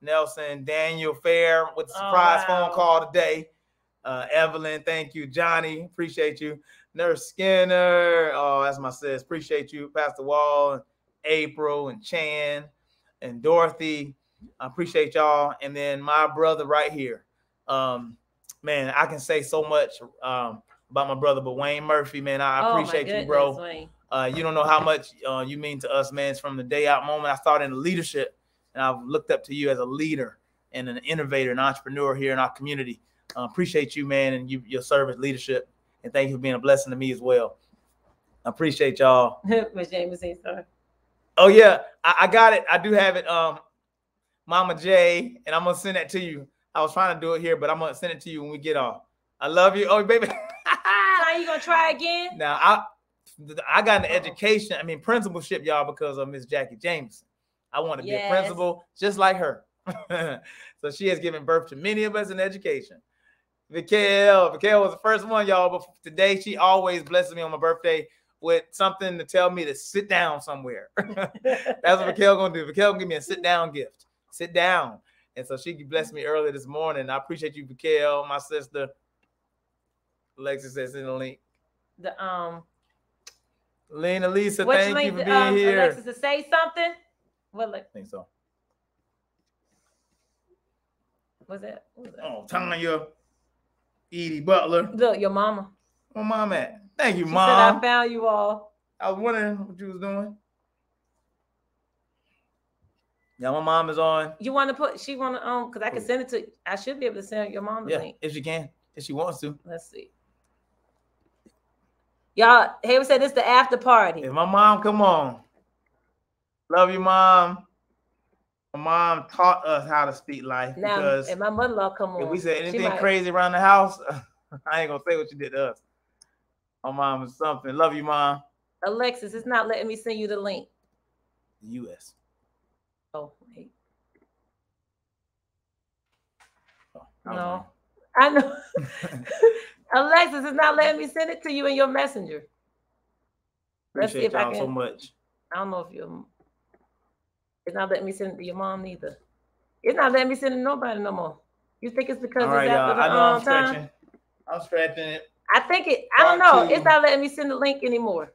Nelson, Daniel Fair with the Oh, surprise wow. phone call today. Uh, Evelyn, thank you. Johnny, appreciate you. Nurse Skinner, oh, that's my sis. Appreciate you. Pastor Wall, April, and Chan, and Dorothy. I appreciate y'all. And then my brother right here. Um, man, I can say so much um, about my brother, but Wayne Murphy, man, I Oh, appreciate you, bro. Wayne. Uh, you don't know how much uh, you mean to us, man. It's from the day out moment I started in leadership, and I've looked up to you as a leader and an innovator and entrepreneur here in our community. Uh, appreciate you, man, and you, your service, leadership, and thank you for being a blessing to me as well. I appreciate y'all. Miss Jameson, sorry. Oh yeah, I, I got it. I do have it. Um, Mama J, and I'm gonna send that to you. I was trying to do it here, but I'm gonna send it to you when we get off. I love you. Oh, baby. Now you gonna try again? Now I I got an education, I mean principalship, y'all, because of Miss Jackie Jameson. I want to be a principal just like her. so she has given birth to many of us in education. Mikhail, Mikhail was the first one, y'all. But today she always blesses me on my birthday with something to tell me to sit down somewhere. That's what Mikhail gonna do. Mikhail gonna give me a sit down gift. Sit down. And so she blessed me earlier this morning. I appreciate you, Mikhail, my sister. Alexis says in the link. The um. Lena Lisa, what thank you link for being um, here. Alexis to say something? What like I think so. was that? Was that? Oh, Tanya, Edie Butler. Look, your mama. Where mom at? Thank you, She said I mom. found you all. I was wondering what you was doing. Yeah, my mom is on. You want to put? She want to um? Cause I can send it to. I should be able to send your mom the Yeah, link. if she can, if she wants to. Let's see. Y'all, Hayward said this the after party. If my mom, come on. Love you, mom. My mom taught us how to speak life Now, because and my mother-in-law come on. if we said anything crazy around the house, I ain't gonna say what you did to us. My mom is something. Love you, mom. Alexis, it's not letting me send you the link. The U.S. Oh, wait. Oh, I No. I know. Alexis, it's not letting me send it to you in your messenger. Let's see Appreciate if I y'all so much. I don't know if you. It's not letting me send it to your mom neither. It's not letting me send it to nobody no more. You think it's because All right, it's after the I know I'm um, time? stretching. I'm stretching it. I think it. I don't know. Two. It's not letting me send the link anymore.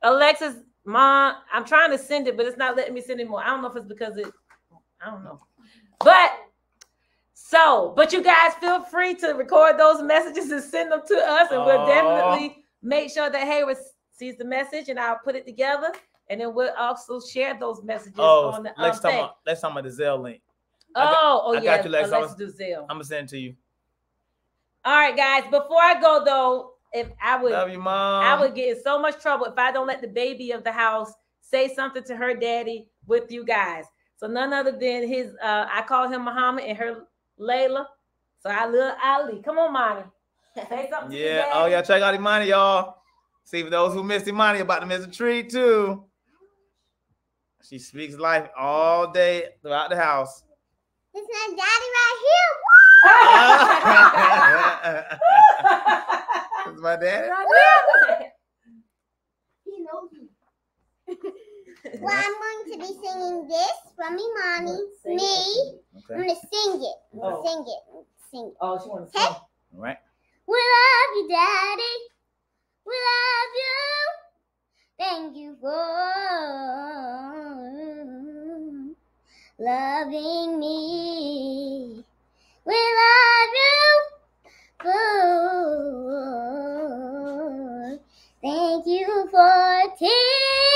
Alexis, mom, I'm trying to send it, but it's not letting me send it anymore. I don't know if it's because it. I don't know. But so, but you guys feel free to record those messages and send them to us, and we'll definitely make sure that Hayward sees the message, and I'll put it together, and then we'll also share those messages Oh, on the um, let's talk about let's talk about the Zelle link. I got- Oh, oh I got yeah, you, Lex. I Alexis was- Duzel. I'm gonna send it to you. All right, guys. Before I go though, if I would, Love you, mom. I would get in so much trouble if I don't let the baby of the house say something to her daddy with you guys. So none other than his. Uh, I call him Muhammad and her Layla. So I love Ali. Come on, mommy. Say something. to Yeah. Oh, yeah. Check out Imani, y'all. See for those who missed Imani about to miss a treat too. She speaks life all day throughout the house. This is my daddy right here. It's my daddy. He knows me. well, I'm going to be singing this from Imani, Sing me. I'm going to sing it. Oh. Sing it. Sing it. Oh, she wants to Hey. sing. All right. We love you, Daddy. We love you. Thank you for loving me. We love you. Lord. Thank you for teach, teaching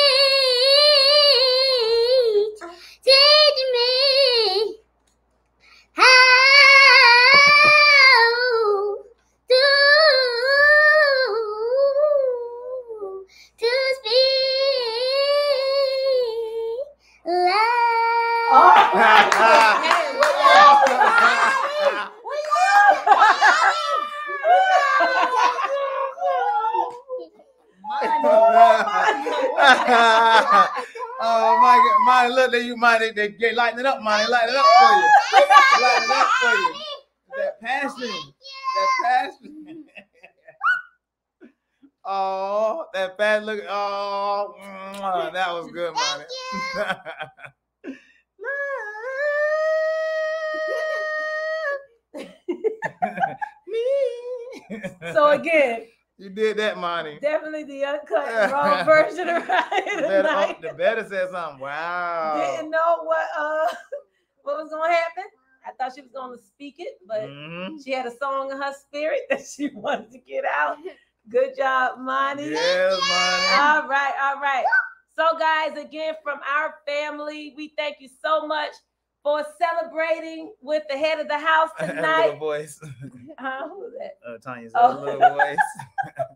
oh my God, Monty, look at you, Monty. They, they lighting it up, Monty. Lighting it up for you. Lighting it up for you. That passion. That passion. oh, that fat look. Oh, that was good, Monty. So again, you did that, Monty. definitely the uncut raw version of Ride The better, Night. the better said something. Wow. Didn't know what uh what was gonna happen. I thought she was gonna speak it, but Mhm. she had a song in her spirit that she wanted to get out. Good job, Monty. Yes, Monty. All right, all right. So, guys, again, from our family, we thank you so much for celebrating with the head of the house Her little tonight. voice. Huh? Who was that? Uh, Tanya's Oh. little voice.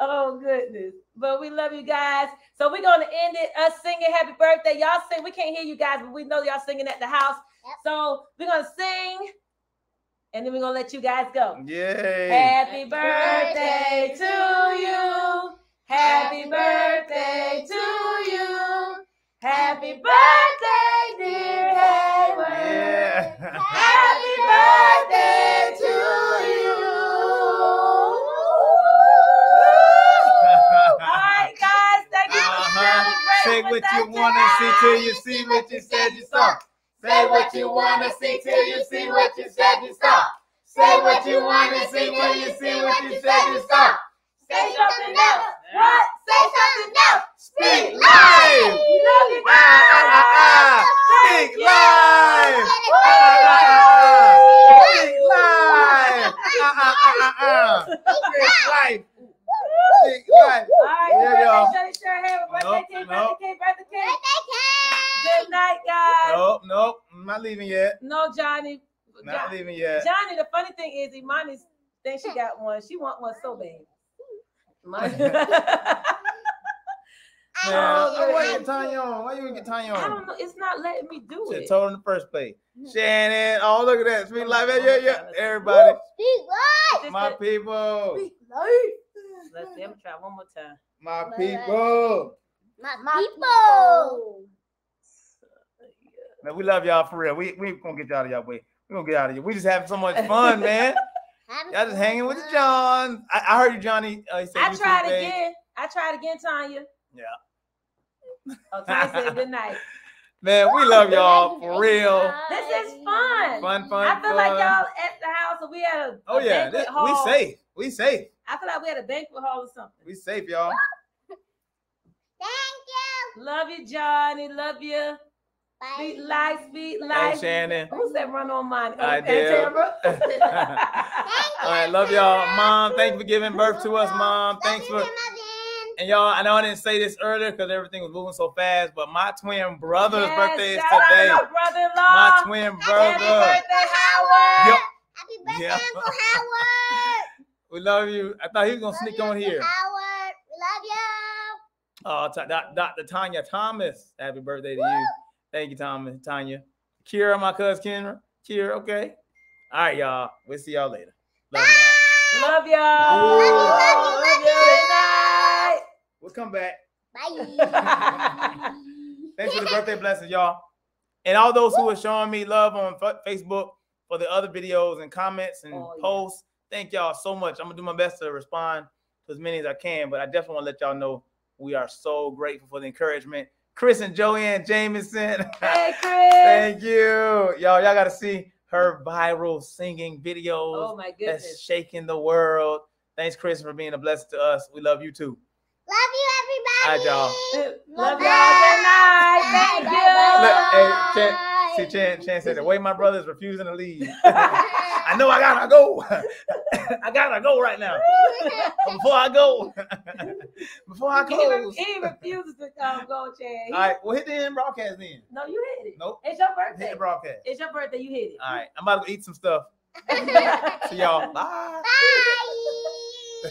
Oh goodness. But we love you guys. So we're gonna end it us singing happy birthday. Y'all sing. We can't hear you guys, but we know y'all singing at the house. Yep. So we're gonna sing and then we're gonna let you guys go. Yay. Happy birthday to you. Happy birthday to you. Happy birthday, dear Hayward. Yeah. Happy birthday to you. All right, guys. Thank you Uh-huh. Say what you want to see till you see what you said you saw. Say what you want to see till you see what you said you saw. Say what you want to see till you see what you said you saw. Say something else. What? Say something else. Speak live. Love you guys. Speak live. Speak live. Ah, ah, ah. Speak life. Speak right, Yeah, y'all. Shirley, Shirley, have a birthday cake, birthday cake, birthday cake. Good night, guys. Nope, nope. I'm not leaving yet. No, Johnny. Not Jo- leaving yet. Johnny, the funny thing is, Imani thinks she got one. She want one so bad. Imani- Man, Oh, why you get Tanya on? Why you get Tanya I don't know. It's not letting me do Should it. have told her in the first place. Shannon, oh look at that. Speak live. Yeah, yeah, yeah. Everybody. Speak live. My let- people. Speak live. Let's see. I'm gonna try one more time. My people. My, people. Man, we love y'all for real. We we gonna get y'all out of y'all way. We gonna get out of here. We just having so much fun, man. Y'all just hanging with. John. I, I heard you, Johnny. Uh, I tried again. I tried again, Tanya. Yeah. Oh, Tanya said good night. Man, we love y'all for real. This is fun. Fun, fun, I feel like y'all at the house, and we had a, Oh a yeah, this- hall. we safe. We safe. I feel like we had a banquet hall or something. We safe, y'all. Thank you. Love you, Johnny. Love you. Sweet life, sweet Hey, life. Shannon. Who said run on mine? I and did. Tamara. All right, love y'all. Mom, thank you for giving birth to us, Mom. Thanks for and y'all, I know I didn't say this earlier because everything was moving so fast, but my twin brother's Yes, birthday is shout out to today. my brother-in-law. My twin Happy brother. birthday, Howard. Yep. Happy birthday, Yeah. Uncle Howard. We love you. I thought he was gonna sneak on here. Howard, we love you. Oh, Ta- Dr. Tanya Thomas. Happy birthday to you. Thank you, Thomas. Tanya. Kira, my cousin Kendra. Kira, okay. All right, y'all. We'll see y'all later. Love y'all. Love y'all. Love you, love you. Good night. We'll come back. Bye. Thanks for the birthday blessings, y'all. And all those who are showing me love on Facebook for the other videos and comments and Oh, yeah. posts, thank y'all so much. I'm gonna do my best to respond to as many as I can, but I definitely want to let y'all know we are so grateful for the encouragement. Chris and Joanne Jameson, Hey, Chris. thank you, y'all. Y'all got to see her viral singing videos Oh my goodness. that's goodness. shaking the world. Thanks, Chris, for being a blessing to us. We love you too. Love you, All everybody. right, y'all. Love y'all. Good night. Thank you. Look, hey, Chan, see, Chan, Chan said the way my brother's refusing to leave. I know I gotta go. I gotta go right now. Before I go, before I He, re- close. he refuses to um, go, Chan. He- All right, well, hit the end broadcast then. No, you hit it. Nope. It's your Hit birthday. the broadcast. It's your birthday. You hit it. All right, I'm about to eat some stuff. See y'all. Bye. Bye.